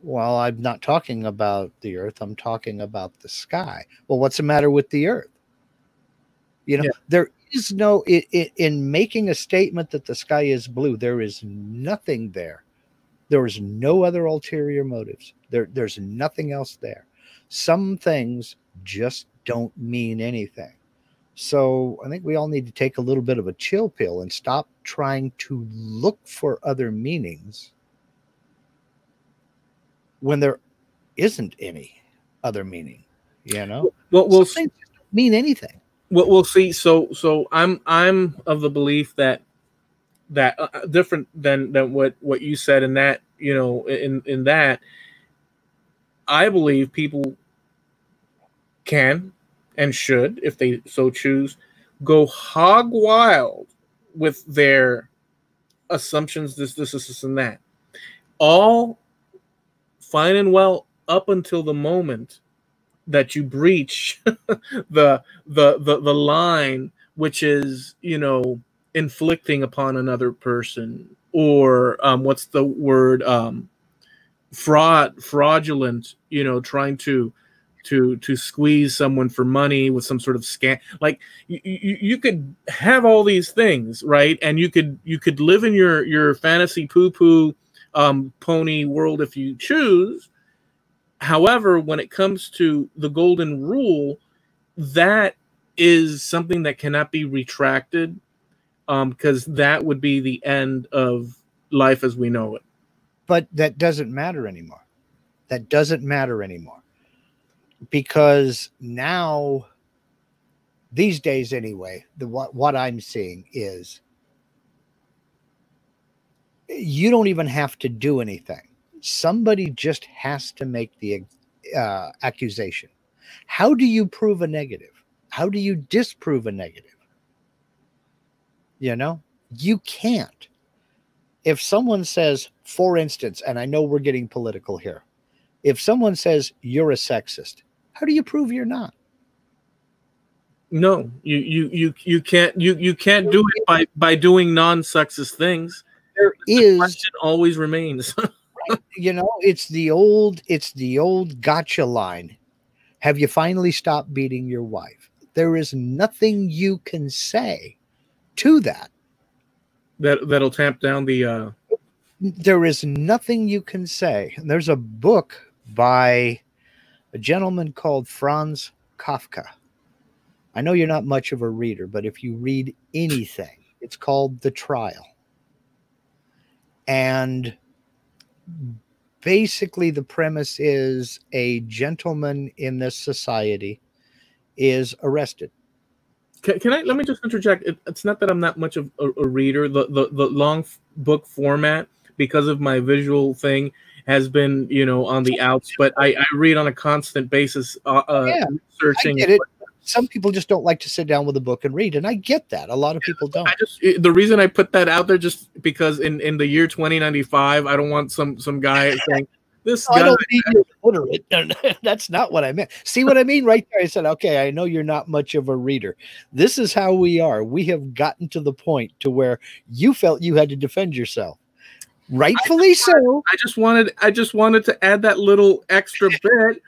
Well, I'm not talking about the earth. I'm talking about the sky. Well, what's the matter with the earth? You know, yeah. there is no, it, it, in making a statement that the sky is blue, there is nothing there. There is no other ulterior motives. There, there's nothing else there. Some things just don't mean anything. So I think we all need to take a little bit of a chill pill and stop trying to look for other meanings when there isn't any other meaning. You know, well, we'll mean anything. Well, we'll see. So, so I'm I'm of the belief that that uh, uh, different than than what what you said in that you know in in that I believe people can and should, if they so choose, go hog wild with their assumptions, this, this, this, this, and that. All fine and well up until the moment that you breach [LAUGHS] the, the the the line which is you know inflicting upon another person or um, what's the word um, fraud fraudulent you know trying to to to squeeze someone for money with some sort of scam. Like you, you, could have all these things right? And you could you could live in your your fantasy poo poo um, pony world if you choose however when it comes to the golden rule that is something that cannot be retracted because um, that would be the end of life as we know it. But that doesn't matter anymore. That doesn't matter anymore. Because now these days anyway the what, what i'm seeing is you don't even have to do anything somebody just has to make the uh, accusation how do you prove a negative how do you disprove a negative you know you can't if someone says for instance and i know we're getting political here if someone says you're a sexist how do you prove you're not? No, you you you you can't you you can't do it by by doing non-sexist things. There is the question always remains. [LAUGHS] you know, it's the old it's the old gotcha line. Have you finally stopped beating your wife? There is nothing you can say to that. That that'll tamp down the uh there is nothing you can say. And there's a book by a gentleman called Franz Kafka. I know you're not much of a reader, but if you read anything, it's called The Trial. And basically, the premise is a gentleman in this society is arrested. Can, can I let me just interject? It, it's not that I'm not much of a, a reader. The, the the long book format, because of my visual thing, has been, you know, on the outs, but I, I read on a constant basis, uh, uh yeah, researching. Some people just don't like to sit down with a book and read, and I get that. A lot of people don't. I just the reason I put that out there just because in in the year 2095, I don't want some some guy [LAUGHS] saying this no, guy. I don't mean literate. [LAUGHS] That's not what I meant. See what I mean right there? I said, okay, I know you're not much of a reader. This is how we are. We have gotten to the point to where you felt you had to defend yourself rightfully I so. I just wanted I just wanted to add that little extra bit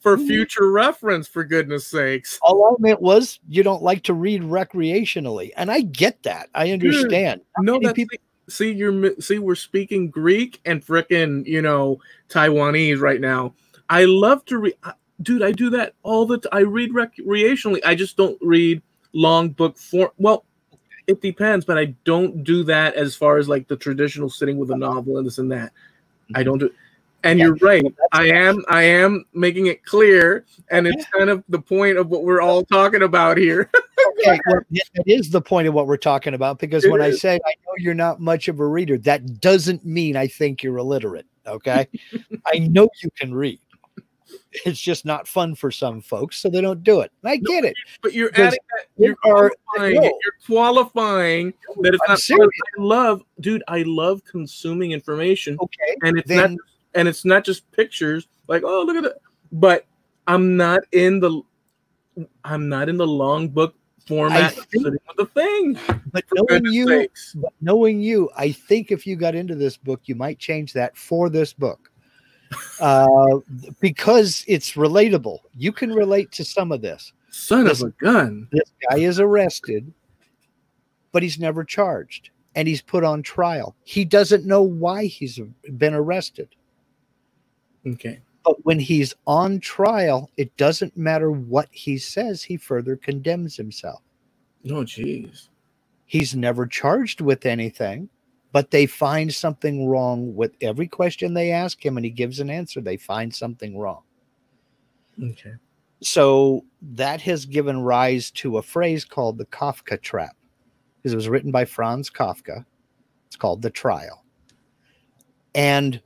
for mm-hmm. future reference for goodness sakes. All I meant was you don't like to read recreationally and I get that. I understand. Dude, no that's people see you're see we're speaking Greek and fricking, you know, Taiwanese right now. I love to read dude, I do that all the time. I read recreationally. I just don't read long book form. Well, it depends, but I don't do that as far as like the traditional sitting with a novel and this and that. I don't do. And yeah. you're right. I am. I am making it clear, and it's kind of the point of what we're all talking about here. [LAUGHS] okay, well, it is the point of what we're talking about because it when is. I say I know you're not much of a reader, that doesn't mean I think you're illiterate. Okay, [LAUGHS] I know you can read it's just not fun for some folks, so they don't do it. And I no, get it. But you're adding that you're qualifying no. You're qualifying that it's I'm not serious. I love, dude, I love consuming information. Okay. And it's then, not and it's not just pictures, like, oh, look at that But I'm not in the I'm not in the long book format think- sitting with the thing. But knowing you, sakes. but knowing you, I think if you got into this book, you might change that for this book. [LAUGHS] Uh, because it's relatable. You can relate to some of this. Son of a gun. This guy is arrested, but he's never charged and he's put on trial. He doesn't know why he's been arrested. Okay. But when he's on trial, it doesn't matter what he says, he further condemns himself. Oh, jeez. He's never charged with anything, but they find something wrong with every question they ask him and he gives an answer. They find something wrong. Okay. So that has given rise to a phrase called the Kafka trap because it was written by Franz Kafka. It's called The Trial. And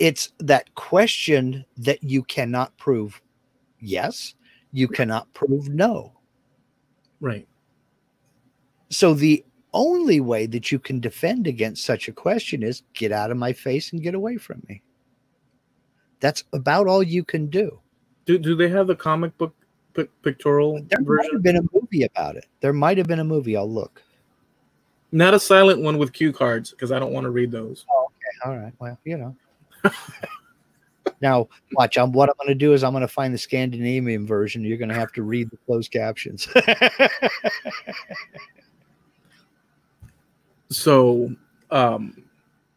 it's that question that you cannot prove yes, you cannot prove no. Right. So the only way that you can defend against such a question is get out of my face and get away from me. That's about all you can do. Do do they have the comic book pic- pictorial There might have been a movie about it. There might have been a movie. I'll look. Not a silent one with cue cards because I don't want to read those. Oh, Okay. All right. Well, you know. [LAUGHS] now, watch. I'm, what I'm going to do is I'm going to find the Scandinavian version. You're going to have to read the closed captions. [LAUGHS] So, um,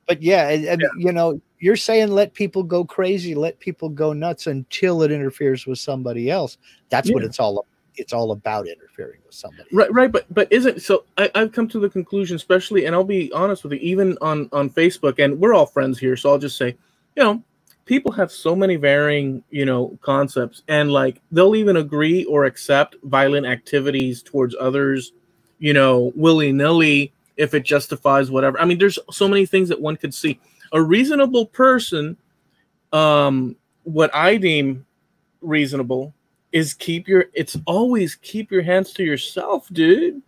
but yeah, and, and, you know, you're saying let people go crazy, let people go nuts until it interferes with somebody else. That's what it's all. It's all about interfering with somebody. right, right, but but isn't so? I, I've come to the conclusion, especially, and I'll be honest with you, even on on Facebook, and we're all friends here, so I'll just say, you know, people have so many varying, you know, concepts, and like they'll even agree or accept violent activities towards others, you know, willy nilly if it justifies whatever. I mean, there's so many things that one could see. A reasonable person, um, what I deem reasonable is keep your it's always keep your hands to yourself dude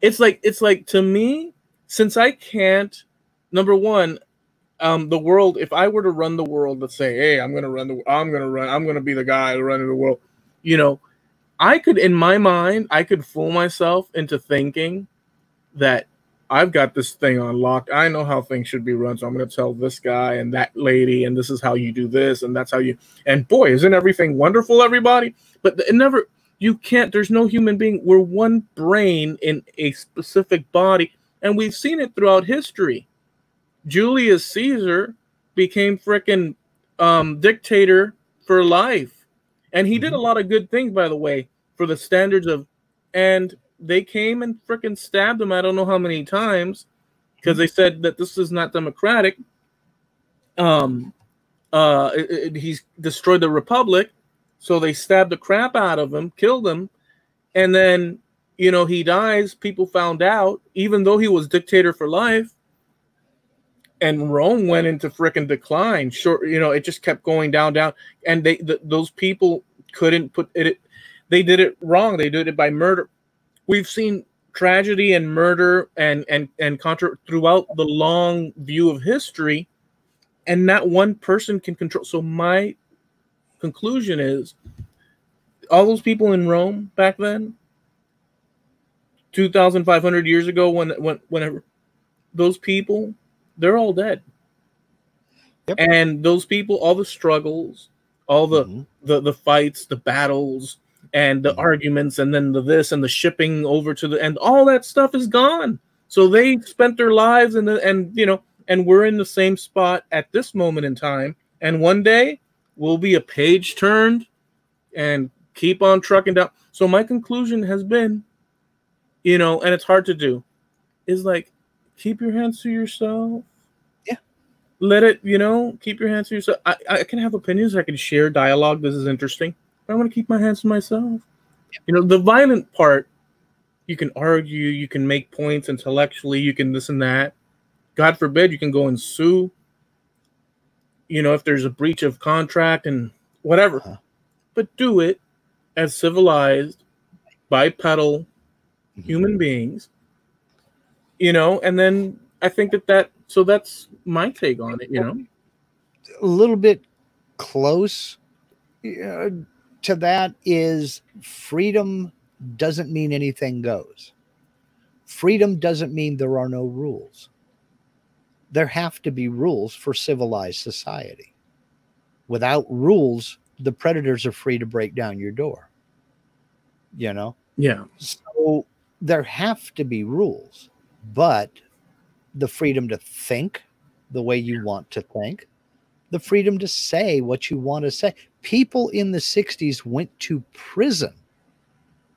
it's like it's like to me since i can't number one um the world if i were to run the world let's say hey i'm gonna run the i'm gonna run i'm gonna be the guy running the world you know i could in my mind i could fool myself into thinking that I've got this thing unlocked. I know how things should be run. So I'm going to tell this guy and that lady, and this is how you do this, and that's how you. And boy, isn't everything wonderful, everybody? But it never, you can't, there's no human being. We're one brain in a specific body. And we've seen it throughout history. Julius Caesar became freaking um, dictator for life. And he did a lot of good things, by the way, for the standards of, and they came and freaking stabbed him. I don't know how many times because they said that this is not democratic. Um, uh, it- it- he's destroyed the republic, so they stabbed the crap out of him, killed him, and then you know he dies. People found out, even though he was dictator for life, and Rome went into freaking decline. Short, you know, it just kept going down, down, and they th- those people couldn't put it. They did it wrong. They did it by murder we've seen tragedy and murder and and and contra throughout the long view of history and not one person can control so my conclusion is all those people in rome back then 2500 years ago when when whenever those people they're all dead Yep. and those people all the struggles all the Mhm. the the fights, the battles, and the Mhm. arguments, and then the this and the shipping over to the and all that stuff is gone. So they spent their lives and the, and you know and we're in the same spot at this moment in time. And one day we'll be a page turned and keep on trucking down. So my conclusion has been, you know, and it's hard to do, is like keep your hands to yourself Yeah. let it, you know, keep your hands to yourself. I, I can have opinions. I can share dialogue. This is interesting. But I want to keep my hands to myself. You know, the violent part, you can argue, you can make points intellectually, you can this and that. God forbid you can go and sue. You know, if there's a breach of contract and whatever. Uh-huh. But do it as civilized, bipedal human beings. You know, and then I think that that so that's my take on it. You know. a little bit close. Yeah, to that is freedom doesn't mean anything goes. Freedom doesn't mean there are no rules. There have to be rules for civilized society. Without rules, the predators are free to break down your door. You know? Yeah. So there have to be rules, but the freedom to think the way you want to think, the freedom to say what you want to say. People in the 60s went to prison.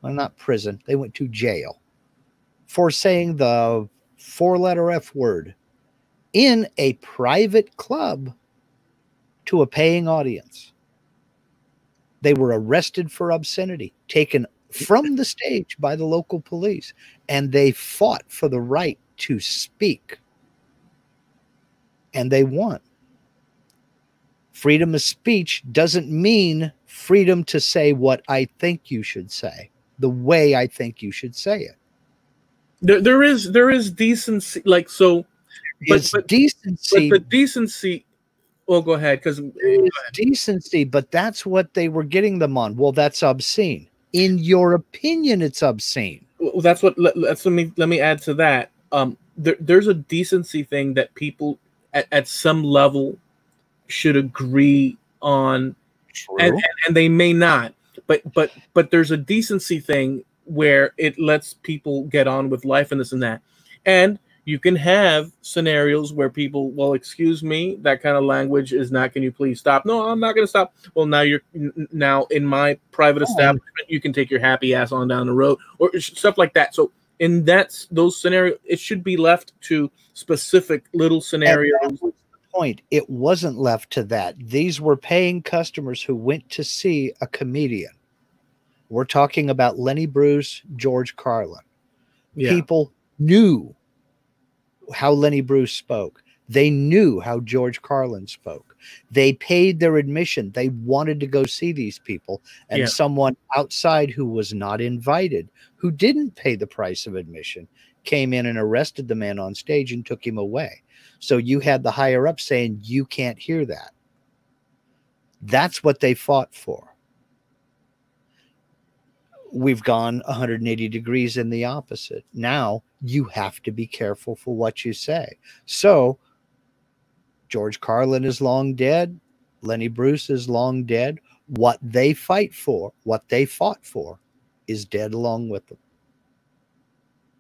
Well, not prison, they went to jail for saying the four letter F word in a private club to a paying audience. They were arrested for obscenity, taken from the stage by the local police, and they fought for the right to speak. And they won. Freedom of speech doesn't mean freedom to say what I think you should say, the way I think you should say it. There, there is there is decency, like so. But, but decency, but the decency. Well, go ahead, because decency. But that's what they were getting them on. Well, that's obscene. In your opinion, it's obscene. Well, that's what. Let, let's let me let me add to that. Um, there, there's a decency thing that people at, at some level should agree on, and, and, and they may not. But but but there's a decency thing where it lets people get on with life and this and that. And you can have scenarios where people, well, excuse me, that kind of language is not. Can you please stop? No, I'm not going to stop. Well, now you're now in my private oh. establishment. You can take your happy ass on down the road or stuff like that. So in that those scenarios, it should be left to specific little scenarios. Point. It wasn't left to that. These were paying customers who went to see a comedian. We're talking about Lenny Bruce, George Carlin. Yeah. People knew how Lenny Bruce spoke. They knew how George Carlin spoke. They paid their admission. They wanted to go see these people. And yeah. someone outside who was not invited, who didn't pay the price of admission, came in and arrested the man on stage and took him away. So you had the higher up saying, You can't hear that. That's what they fought for we've gone 180 degrees in the opposite. Now you have to be careful for what you say. So George Carlin is long dead. Lenny Bruce is long dead. What they fight for, what they fought for, is dead along with them.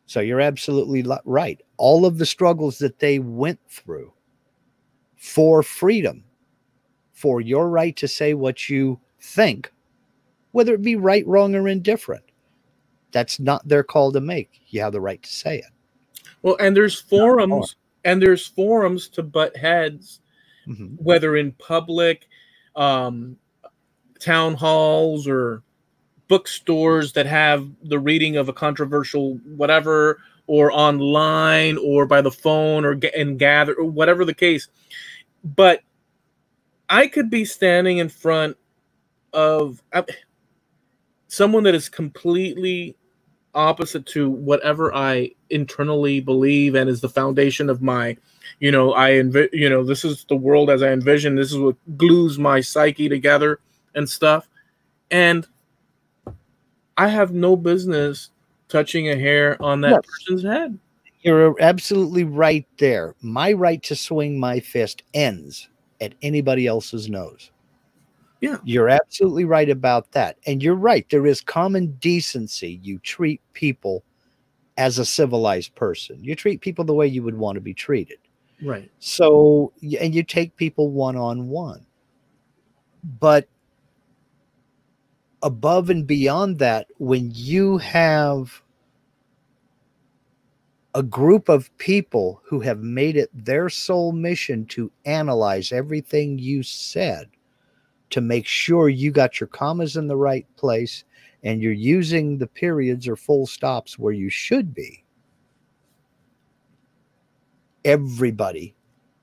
So you're absolutely right. All of the struggles that they went through for freedom, for your right to say what you think, whether it be right, wrong, or indifferent. That's not their call to make. You have the right to say it. Well, and there's forums, and there's forums to butt heads, mm-hmm. whether in public, um, town halls, or bookstores that have the reading of a controversial whatever, or online, or by the phone, or get and gather, or whatever the case. But I could be standing in front of someone that is completely opposite to whatever I internally believe and is the foundation of my, you know, I envi- you know, this is the world as I envision. This is what glues my psyche together and stuff. And I have no business touching a hair on that yes. person's head. You're absolutely right there. My right to swing my fist ends at anybody else's nose. Yeah. You're absolutely right about that. And you're right. There is common decency. You treat people as a civilized person, you treat people the way you would want to be treated. Right. So, and you take people one on one. But above and beyond that, when you have a group of people who have made it their sole mission to analyze everything you said to make sure you got your commas in the right place and you're using the periods or full stops where you should be. Everybody,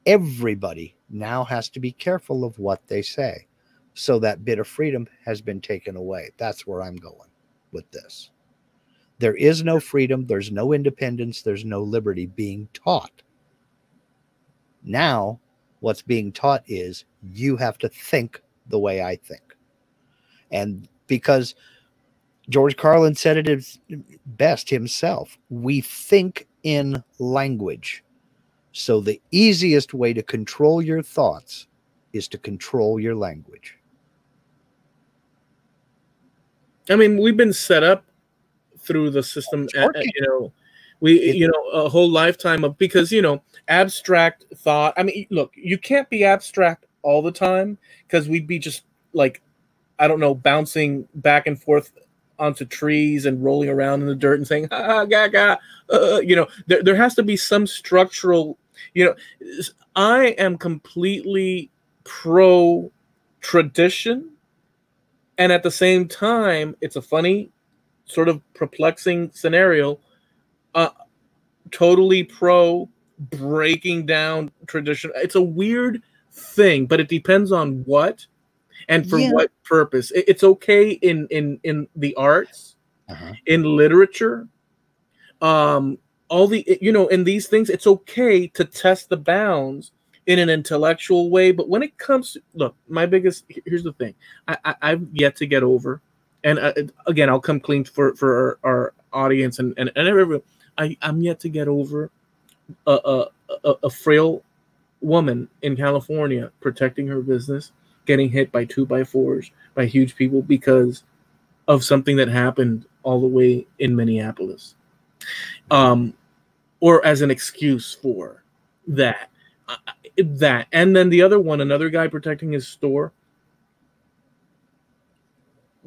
everybody now has to be careful of what they say. So that bit of freedom has been taken away. That's where I'm going with this. There is no freedom, there's no independence, there's no liberty being taught. Now, what's being taught is you have to think the way I think. And because George Carlin said it best himself. We think in language. So the easiest way to control your thoughts is to control your language. I mean, we've been set up through the system, uh, you know, we, you know, a whole lifetime of because, you know, abstract thought. I mean, look, you can't be abstract all the time because we'd be just like, I don't know, bouncing back and forth onto trees and rolling around in the dirt and saying, ah, ga, ga. Uh, you know, there, there has to be some structural, you know, I am completely pro tradition. And at the same time, it's a funny, sort of perplexing scenario. Uh, totally pro breaking down tradition. It's a weird thing, but it depends on what and for yeah. what purpose. It's okay in in in the arts, uh-huh. in literature, um, all the you know, in these things, it's okay to test the bounds in an intellectual way. But when it comes to look, my biggest here's the thing, I, I have yet to get over, and uh, again, I'll come clean for for our, our audience and and and everyone. I I'm yet to get over a, a, a, a frail woman in California protecting her business getting hit by two by fours by huge people because of something that happened all the way in Minneapolis. Um, or as an excuse for that. Uh, that. And then the other one, another guy protecting his store,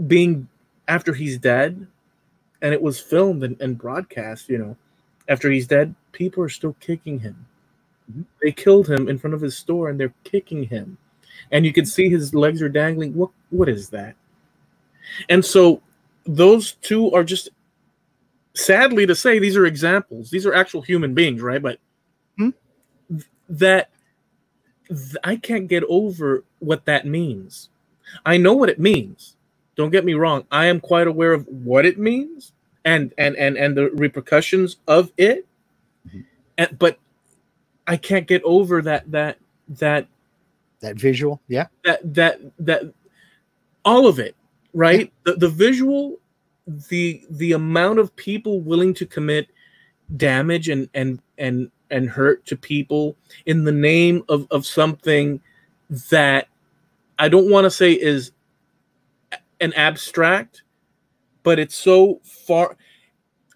being after he's dead, and it was filmed and, and broadcast, you know, after he's dead, people are still kicking him. Mm-hmm. They killed him in front of his store and they're kicking him and you can see his legs are dangling. What what is that? And so those two are just sadly to say these are examples. These are actual human beings, right? But hmm? that th- I can't get over what that means. I know what it means. Don't get me wrong. I am quite aware of what it means and and and and the repercussions of it. Mm-hmm. And, but I can't get over that that that that visual yeah that that that all of it right yeah. the, the visual the the amount of people willing to commit damage and and and and hurt to people in the name of of something that i don't want to say is an abstract but it's so far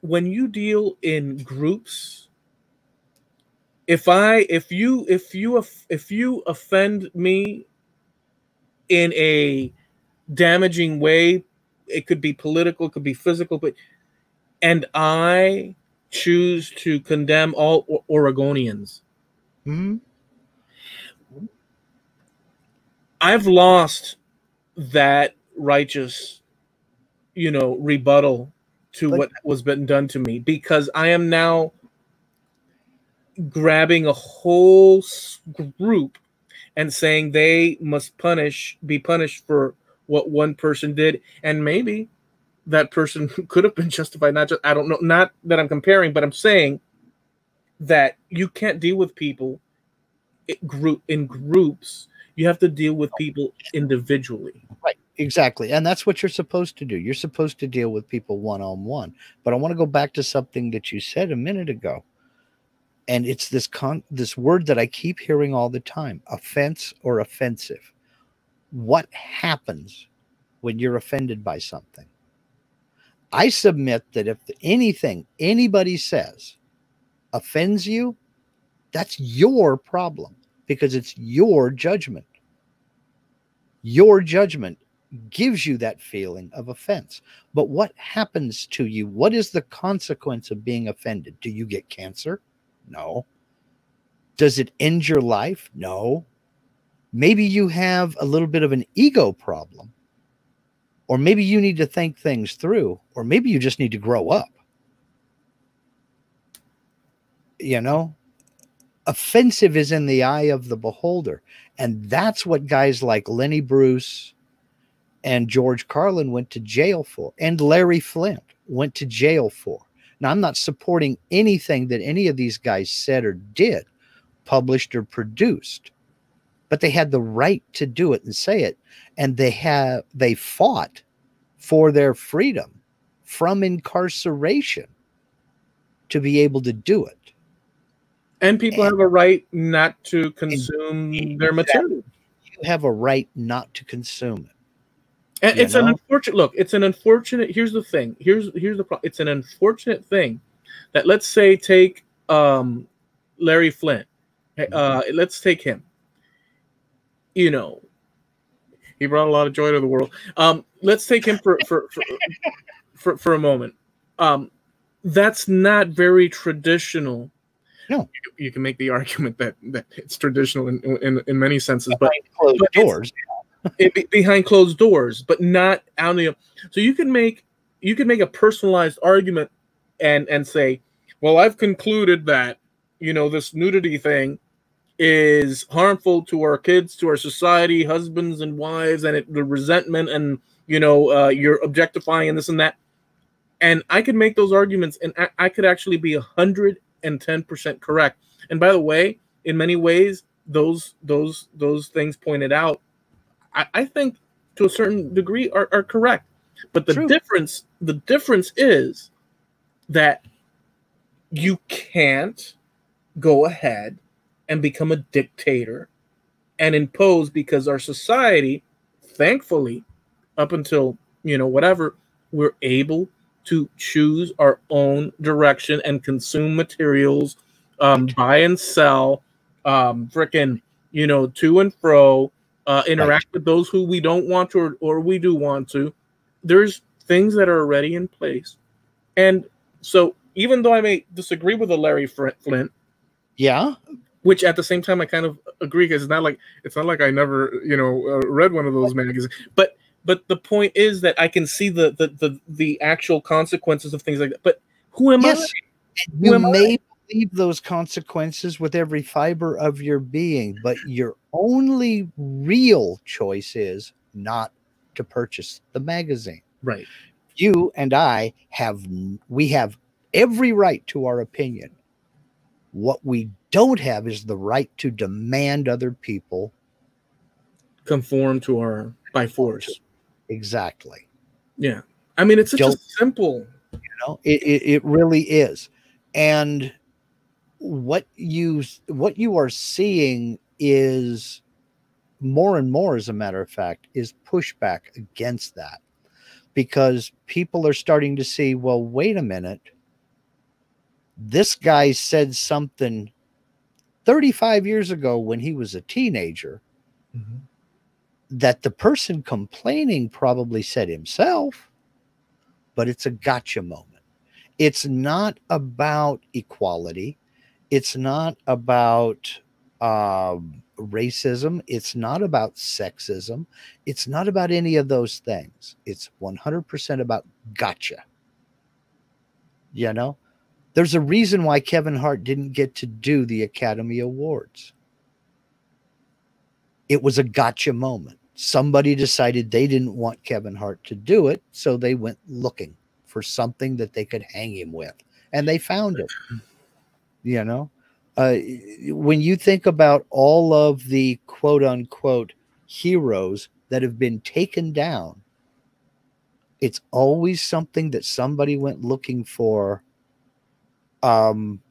when you deal in groups if I if you if you if you offend me in a damaging way, it could be political, it could be physical, but and I choose to condemn all Oregonians. hmm I've lost that righteous, you know, rebuttal to what was been done to me because I am now grabbing a whole group and saying they must punish be punished for what one person did. And maybe that person [LAUGHS] could have been justified not just i don't know not that i'm comparing but i'm saying that you can't deal with people group in groups. You have to deal with people individually. Right exactly. And that's what you're supposed to do. You're supposed to deal with people one on one but i want to go back to something that you said a minute ago and it's this con this word that I keep hearing all the time offense or offensive. What happens when you're offended by something? I submit that if anything anybody says offends you, that's your problem because it's your judgment. Your judgment gives you that feeling of offense. But what happens to you? What is the consequence of being offended? Do you get cancer? No. Does it end your life? No. Maybe you have a little bit of an ego problem. Or maybe you need to think things through. Or maybe you just need to grow up. You know, offensive is in the eye of the beholder. And that's what guys like Lenny Bruce and George Carlin went to jail for, and Larry Flynt went to jail for. Now, I'm not supporting anything that any of these guys said or did, published or produced, but they had the right to do it and say it. And they have they fought for their freedom from incarceration to be able to do it. And people And- have a right not to consume their material. You have a right not to consume it. It's an unfortunate look. It's an unfortunate. Here's the thing. Here's here's the problem. It's an unfortunate thing that let's say take um, Larry Flynt. Uh, let's take him. You know, he brought a lot of joy to the world. Um, let's take him for for for, [LAUGHS] for, for a moment. Um, that's not very traditional. No. you, you can make the argument that that it's traditional in in, in many senses, but Behind closed it's- doors. [LAUGHS] it, be- behind closed doors, but not out in the. So you can make you can make a personalized argument and and say, well, I've concluded that you know this nudity thing is harmful to our kids, to our society, husbands and wives, and it, the resentment and you know uh, you're objectifying and this and that. And I could make those arguments, and I, I could actually be hundred and ten percent correct. And by the way, in many ways, those those those things pointed out I, I think to a certain degree are, are correct. But the True. difference, the difference is that you can't go ahead and become a dictator and impose because our society, thankfully, up until you know whatever, we're able to choose our own direction and consume materials, um, buy and sell, um, frickin' you know to and fro, uh, interact with those who we don't want to or, or we do want to. There's things that are already in place, and so even though I may disagree with a Larry Flynt, Yeah. which at the same time I kind of agree because it's not like it's not like I never you know uh, read one of those magazines, but but the point is that I can see the the the, the actual consequences of things like that. But who am Yes. I? You am I? Believe those consequences with every fiber of your being, but your only real choice is not to purchase the magazine. Right. You and I have we have every right to our opinion. What we don't have is the right to demand other people Conform to our by force. exactly. Yeah. I mean, it's such a Don't- simple. You know, it, it, it really is. And what you what you are seeing is more and more, as a matter of fact, is pushback against that because people are starting to see, well, wait a minute. This guy said something 35 years ago when he was a teenager mm-hmm. that the person complaining probably said himself, but it's a gotcha moment. It's not about equality. It's not about um, racism. It's not about sexism. It's not about any of those things. It's 100% about gotcha. You know, there's a reason why Kevin Hart didn't get to do the Academy Awards. It was a gotcha moment. Somebody decided they didn't want Kevin Hart to do it, so they went looking for something that they could hang him with, and they found it. You know, uh, when you think about all of the quote unquote heroes that have been taken down, it's always something that somebody went looking for, um,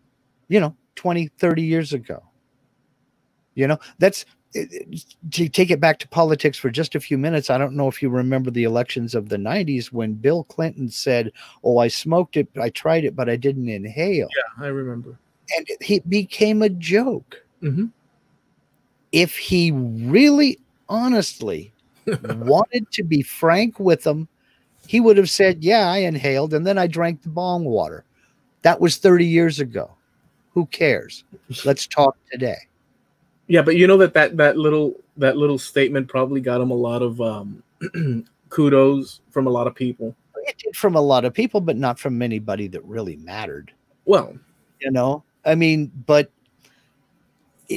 you know, 20, 30 years ago. You know, that's to take it back to politics for just a few minutes. I don't know if you remember the elections of the 90s when Bill Clinton said, Oh, I smoked it, I tried it, but I didn't inhale. Yeah, I remember. And it, became a joke. hmm If he really honestly [LAUGHS] wanted to be frank with them, he would have said, Yeah, I inhaled and then I drank the bong water. That was 30 years ago. Who cares? Let's talk today. Yeah, but you know that that that little that little statement probably got him a lot of um, [CLEARS THROAT] kudos from a lot of people. It did from a lot of people, but not from anybody that really mattered. Well, You know, I mean, but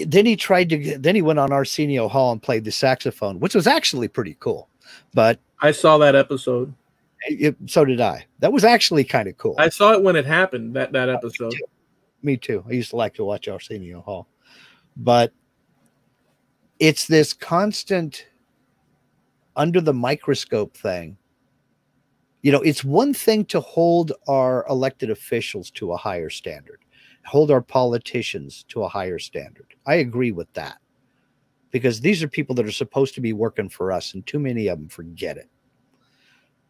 then he tried to, get- then he went on Arsenio Hall and played the saxophone, which was actually pretty cool. But I saw that episode. it, so did I. That was actually kind of cool. I saw it when it happened. That that episode. Me too. I used to like to watch Arsenio Hall, but it's this constant under the microscope thing You know, it's one thing to hold our elected officials to a higher standard, hold our politicians to a higher standard. I agree with that because these are people that are supposed to be working for us, and too many of them forget it.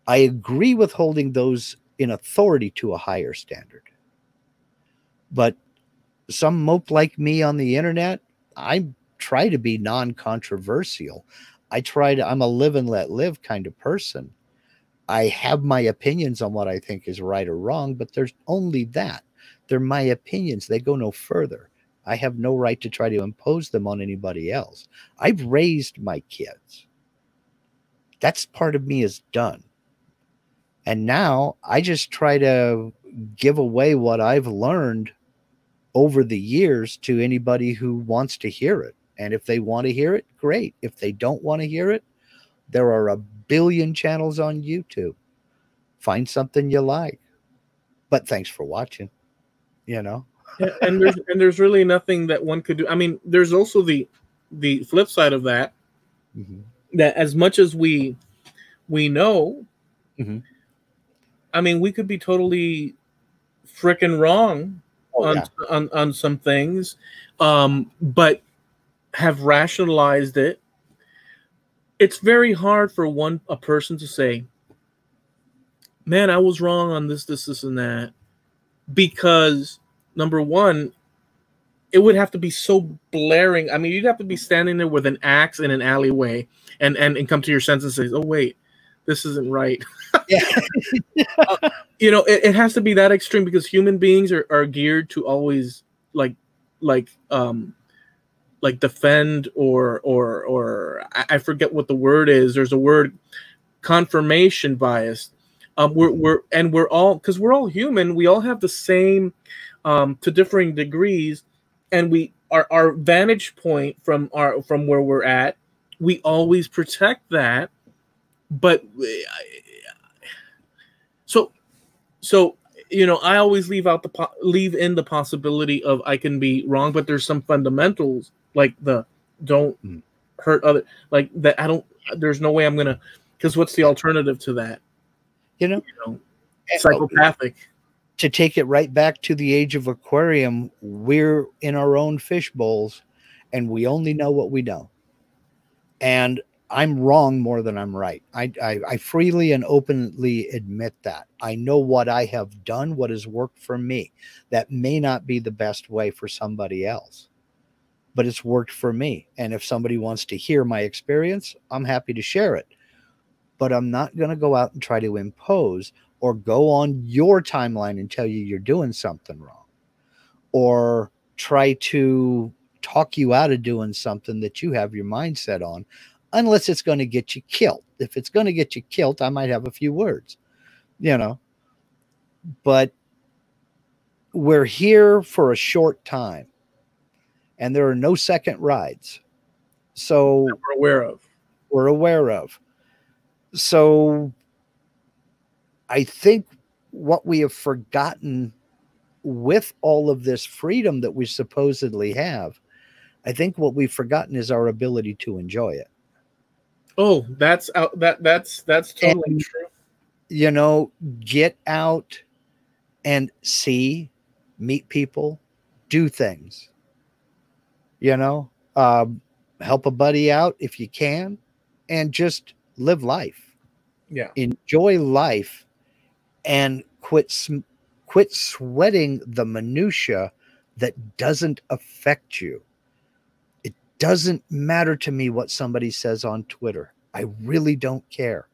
I agree with holding those in authority to a higher standard. But some mope like me on the internet, I try to be non controversial. I try to, I'm a live and let live kind of person. I have my opinions on what I think is right or wrong, but there's only that. They're my opinions, they go no further. I have no right to try to impose them on anybody else. I've raised my kids. That's part of me is done. And now I just try to give away what I've learned over the years to anybody who wants to hear it. And if they want to hear it, great. If they don't want to hear it, there are a billion channels on YouTube. Find something you like. But thanks for watching. You know? and there's and there's really nothing that one could do. I mean, there's also the the flip side of that. Mm-hmm. That as much as we we know, mm-hmm. I mean, we could be totally freaking wrong oh, on, yeah. on on some things, um, but have rationalized it. It's very hard for one a person to say, "Man, I was wrong on this, this, this, and that," because number one, it would have to be so blaring. I mean, you'd have to be standing there with an axe in an alleyway and and, and come to your senses and say, "Oh wait, this isn't right." [LAUGHS] yeah. uh, you know, it, it has to be that extreme because human beings are, are geared to always like like um like defend or or or I forget what the word is. There's a word confirmation bias. Um, we're we're and we're all because we're all human. We all have the same um, to differing degrees, and we our our vantage point from our from where we're at. We always protect that, but so so you know i always leave out the po- leave in the possibility of i can be wrong but there's some fundamentals like the don't mm. hurt other like that i don't there's no way i'm gonna because what's the alternative to that you know, you know eh, psychopathic to take it right back to the age of aquarium we're in our own fish bowls and we only know what we know and I'm wrong more than I'm right. I, I, I, freely and openly admit that. I know what I have done, what has worked for me. That may not be the best way for somebody else, but it's worked for me. And if somebody wants to hear my experience, I'm happy to share it. But I'm not going to go out and try to impose or go on your timeline and tell you you're doing something wrong or try to talk you out of doing something that you have your mindset on unless it's going to get you killed. If it's going to get you killed, I might have a few words, you know. But we're here for a short time and there are no second rides. So that we're aware of. We're aware of. So I think what we have forgotten with all of this freedom that we supposedly have, I think what we've forgotten is our ability to enjoy it. Oh, that's out. That that's that's totally and, true. You know, get out and see, meet people, do things. You know, um, help a buddy out if you can, and just live life. Yeah, enjoy life, and quit quit sweating the minutia that doesn't affect you It doesn't matter to me what somebody says on Twitter. I really don't care.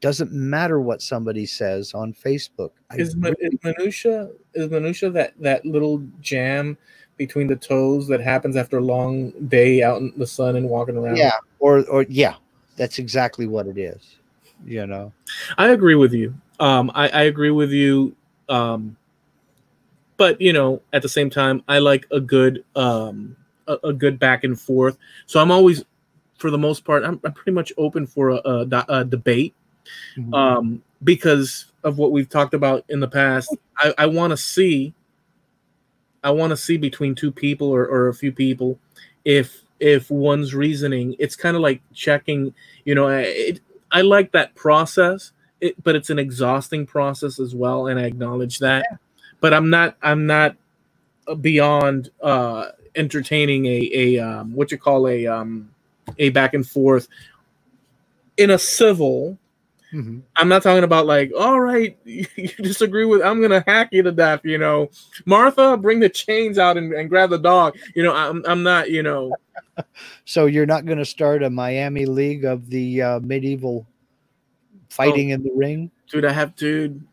Doesn't matter what somebody says on Facebook. Is, really is minutia is minutia that that little jam between the toes that happens after a long day out in the sun and walking around? Yeah, or or yeah, that's exactly what it is. You know, I agree with you. Um, I, I agree with you. Um, but you know, at the same time, I like a good um a, a, good back and forth. So I'm always, for the most part, I'm, I'm pretty much open for a, a, a debate mm-hmm. um, because of what we've talked about in the past. I, I want to see, I want to see between two people or, or a few people if if one's reasoning. It's kind of like checking. You know, it, I like that process it, but it's an exhausting process as well, and I acknowledge that. Yeah. But I'm not I'm not beyond uh, entertaining a a um, what you call a um, a back and forth in a civil. Mm-hmm. I'm not talking about like, all right, [LAUGHS] you disagree with, I'm gonna hack you to death, you know. Martha, bring the chains out and, and grab the dog. You know, I'm I'm not, you know. [LAUGHS] so you're not gonna start a Miami League of the uh, medieval fighting oh, in the ring? Dude, I have dude.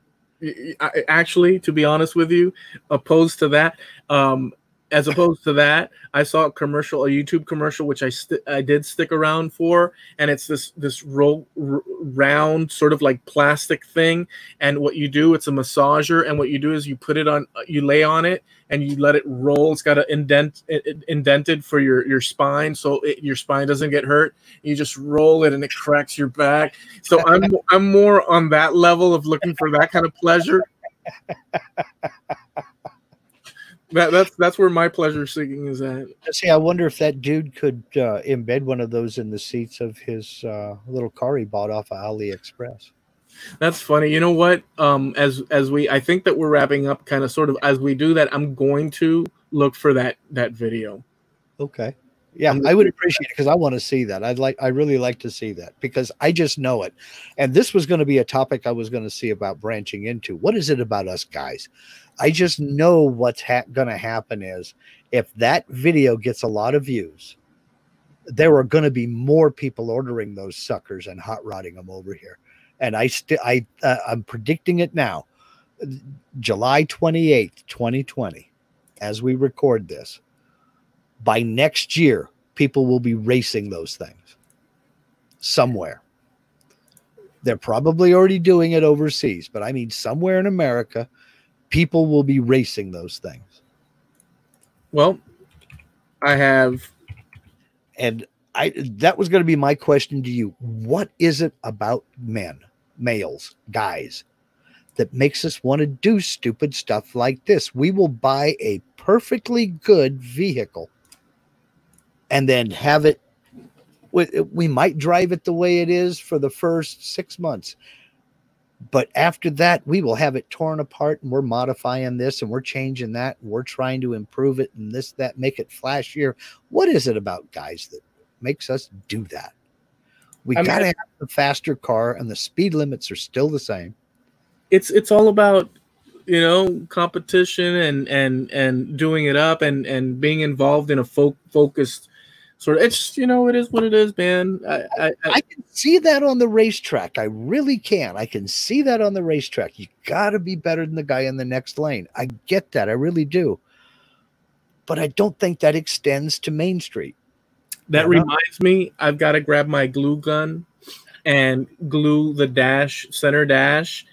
I, actually, to be honest with you, opposed to that, um, as opposed to that, I saw a commercial, a YouTube commercial, which I I did stick around for, and it's this this roll round sort of like plastic thing, and what you do, it's a massager, and what you do is you put it on, uh, you lay on it, and you let it roll. It's got an indent indented for your your spine, so it, your spine doesn't get hurt. You just roll it, and it cracks your back. So I'm I'm more on that level of looking for that kind of pleasure. [LAUGHS] that, that's that's where my pleasure seeking is at. See, I wonder if that dude could uh, embed one of those in the seats of his uh, little car he bought off of AliExpress. That's funny. You know what? Um, as as we, I think that we're wrapping up, kind of, sort of. As we do that, I'm going to look for that that video. Okay. Yeah, I would appreciate it because I want to see that. I'd like, I really like to see that because I just know it. And this was going to be a topic I was going to see about branching into. What is it about us guys? I just know what's ha- going to happen is if that video gets a lot of views, there are going to be more people ordering those suckers and hot rodding them over here. And I still, I, uh, I'm predicting it now, July 28th, 2020, as we record this. By next year, people will be racing those things somewhere. They're probably already doing it overseas, but I mean, somewhere in America, people will be racing those things. Well, I have and I that was going to be my question to you. What is it about men, males, guys that makes us want to do stupid stuff like this? We will buy a perfectly good vehicle and then have it we might drive it the way it is for the first 6 months but after that we will have it torn apart and we're modifying this and we're changing that and we're trying to improve it and this that make it flashier. What is it about guys that makes us do that? We I gotta have a faster car and the speed limits are still the same. It's it's all about you know competition and and and doing it up and and being involved in a fo- focused sort of it's you know it is what it is man. I, I, I, I, can see that on the racetrack. I really can. I can see that on the racetrack. You got to be better than the guy in the next lane. I get that. I really do. But i don't think that extends to main street. That reminds me i've got to grab my glue gun and glue the dash center dash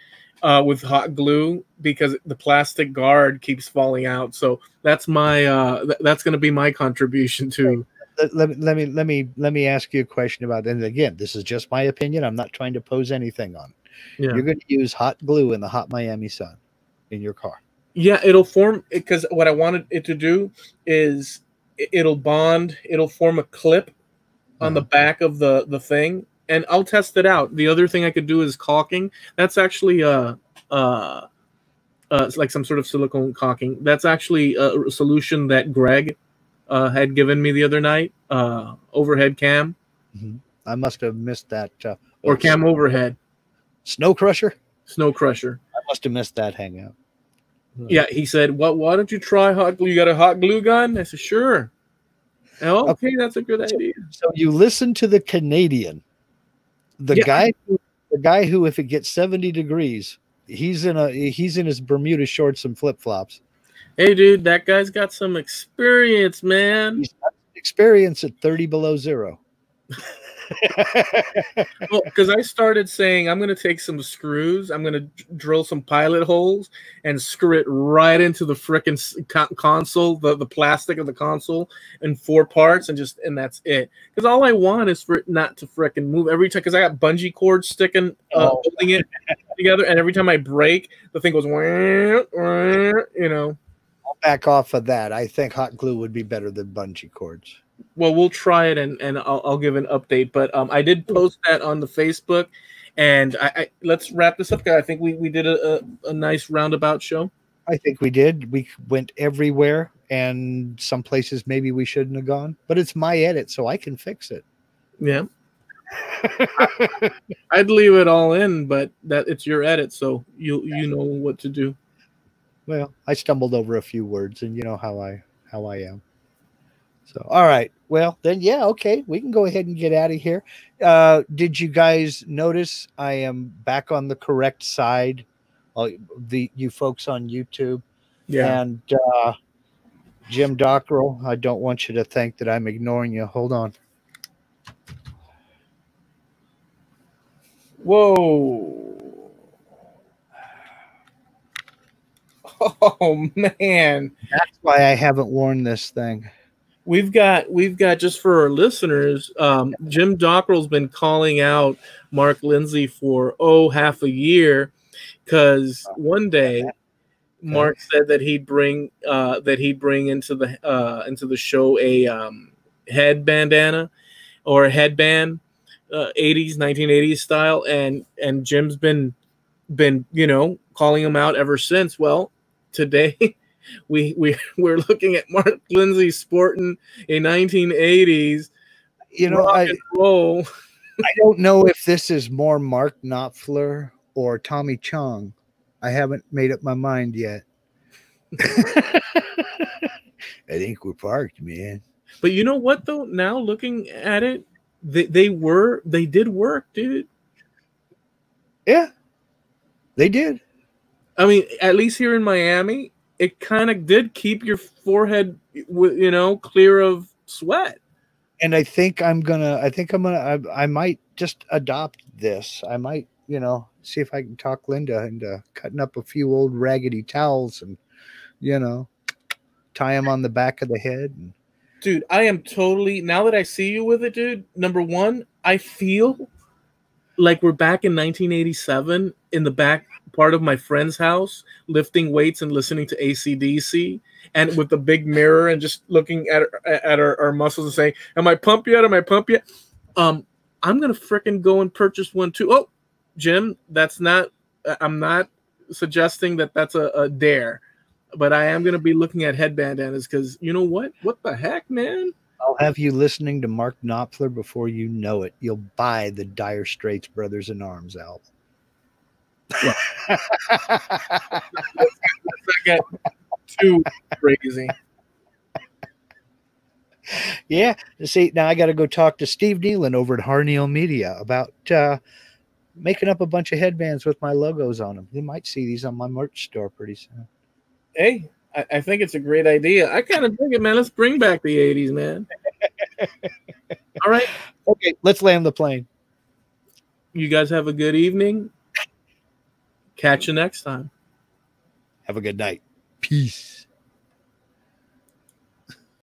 uh, with hot glue because the plastic guard keeps falling out. So that's my uh, th- that's going to be my contribution to let, me let me let me let me ask you a question about and again this is just my opinion i'm not trying to pose anything on yeah. you're going to use hot glue in the hot miami sun in your car yeah it'll form because what i wanted it to do is it'll bond it'll form a clip on the uh-huh. back of the the thing and i'll test it out the other thing i could do is caulking that's actually uh uh uh, it's like some sort of silicone caulking. That's actually a solution that Greg uh, had given me the other night. Uh, overhead cam. Mm-hmm. I must have missed that. Uh, or cam overhead. Snow Crusher. Snow Crusher. I must have missed that hangout. Yeah, he said, "What? Why don't you try hot glue? You got a hot glue gun?" I said, "Sure." Oh, okay, that's a good idea. So you listen to the Canadian, the yeah. guy, the guy who, if it gets seventy degrees, he's in a he's in his Bermuda shorts and flip flops. Hey, dude, that guy's got some experience, man. experience at 30 below zero. [LAUGHS] well, because I started saying I'm going to take some screws, I'm going to drill some pilot holes and screw it right into the freaking console, the, the plastic of the console in four parts, and just and that's it. Because all I want is for it not to freaking move every time. Because I got bungee cords sticking, uh, oh. holding it together, and every time I break, the thing goes, [LAUGHS] you know back off of that. I think hot glue would be better than bungee cords. Well, we'll try it and, and I'll, I'll give an update. But um, I did post that on the Facebook, And I, I let's wrap this up, guys. I think we we did a, a, a nice roundabout show. I think we did. We went everywhere, and some places maybe we shouldn't have gone. But it's my edit, so I can fix it. Yeah. [LAUGHS] I'd leave it all in, but that it's your edit, so you you know what to do. Well, I stumbled over a few words, and you know how I how I am. So, all right. Well, then, yeah, okay, we can go ahead and get out of here. Uh, did you guys notice I am back on the correct side? Uh, the you folks on YouTube, Yeah. and uh, Jim Dockrell. I don't want you to think that I'm ignoring you. Hold on. Whoa. Oh man. That's why I haven't worn this thing. We've got we've got just for our listeners, um, Jim Dockrell's been calling out Mark Lindsay for oh half a year because one day Mark said that he'd bring uh, that he'd bring into the uh, into the show a um, head bandana or a headband, uh, 80s 1980s style, and and Jim's been been you know calling him out ever since. Well, today [LAUGHS] we we we're looking at Mark Lindsay sporting a 1980s You know, rock I, and roll. I don't know if this is more Mark Knopfler or Tommy Chong. I haven't made up my mind yet. [LAUGHS] I think we're parked, man. But you know what though? Now looking at it, they, they were they did work, dude. Yeah, they did. I mean, at least here in Miami, it kind of did keep your forehead, you know, clear of sweat. And I think I'm gonna. I think I'm gonna. I, I might just adopt this. I might, you know, see if I can talk Linda into cutting up a few old raggedy towels and, you know, tie them on the back of the head. And, Dude, I am totally now that I see you with it, dude. Number one, I feel like we're back in 1987 in the back part of my friend's house, lifting weights and listening to ACDC, and with the big mirror and just looking at at our, our muscles and saying, "Am I pumped yet? Am I pumped yet?" Um, I'm gonna fricking go and purchase one too. Oh, Jim, that's not. I'm not suggesting that that's a, a dare, but I am gonna be looking at headbandanas because you know what? What the heck, man? I'll have you listening to Mark Knopfler before you know it. You'll buy the Dire Straits Brothers in Arms album. I get too crazy. yeah. See, now I got to go talk to Steve Nealon over at Harneal Media about uh, making up a bunch of headbands with my logos on them. You might see these on my merch store pretty soon. Hey, I, I think it's a great idea. I kind of dig it, man. Let's bring back the 80s, man. [LAUGHS] All right. Okay, let's land the plane. You guys have a good evening. Catch you next time. Have a good night. Peace.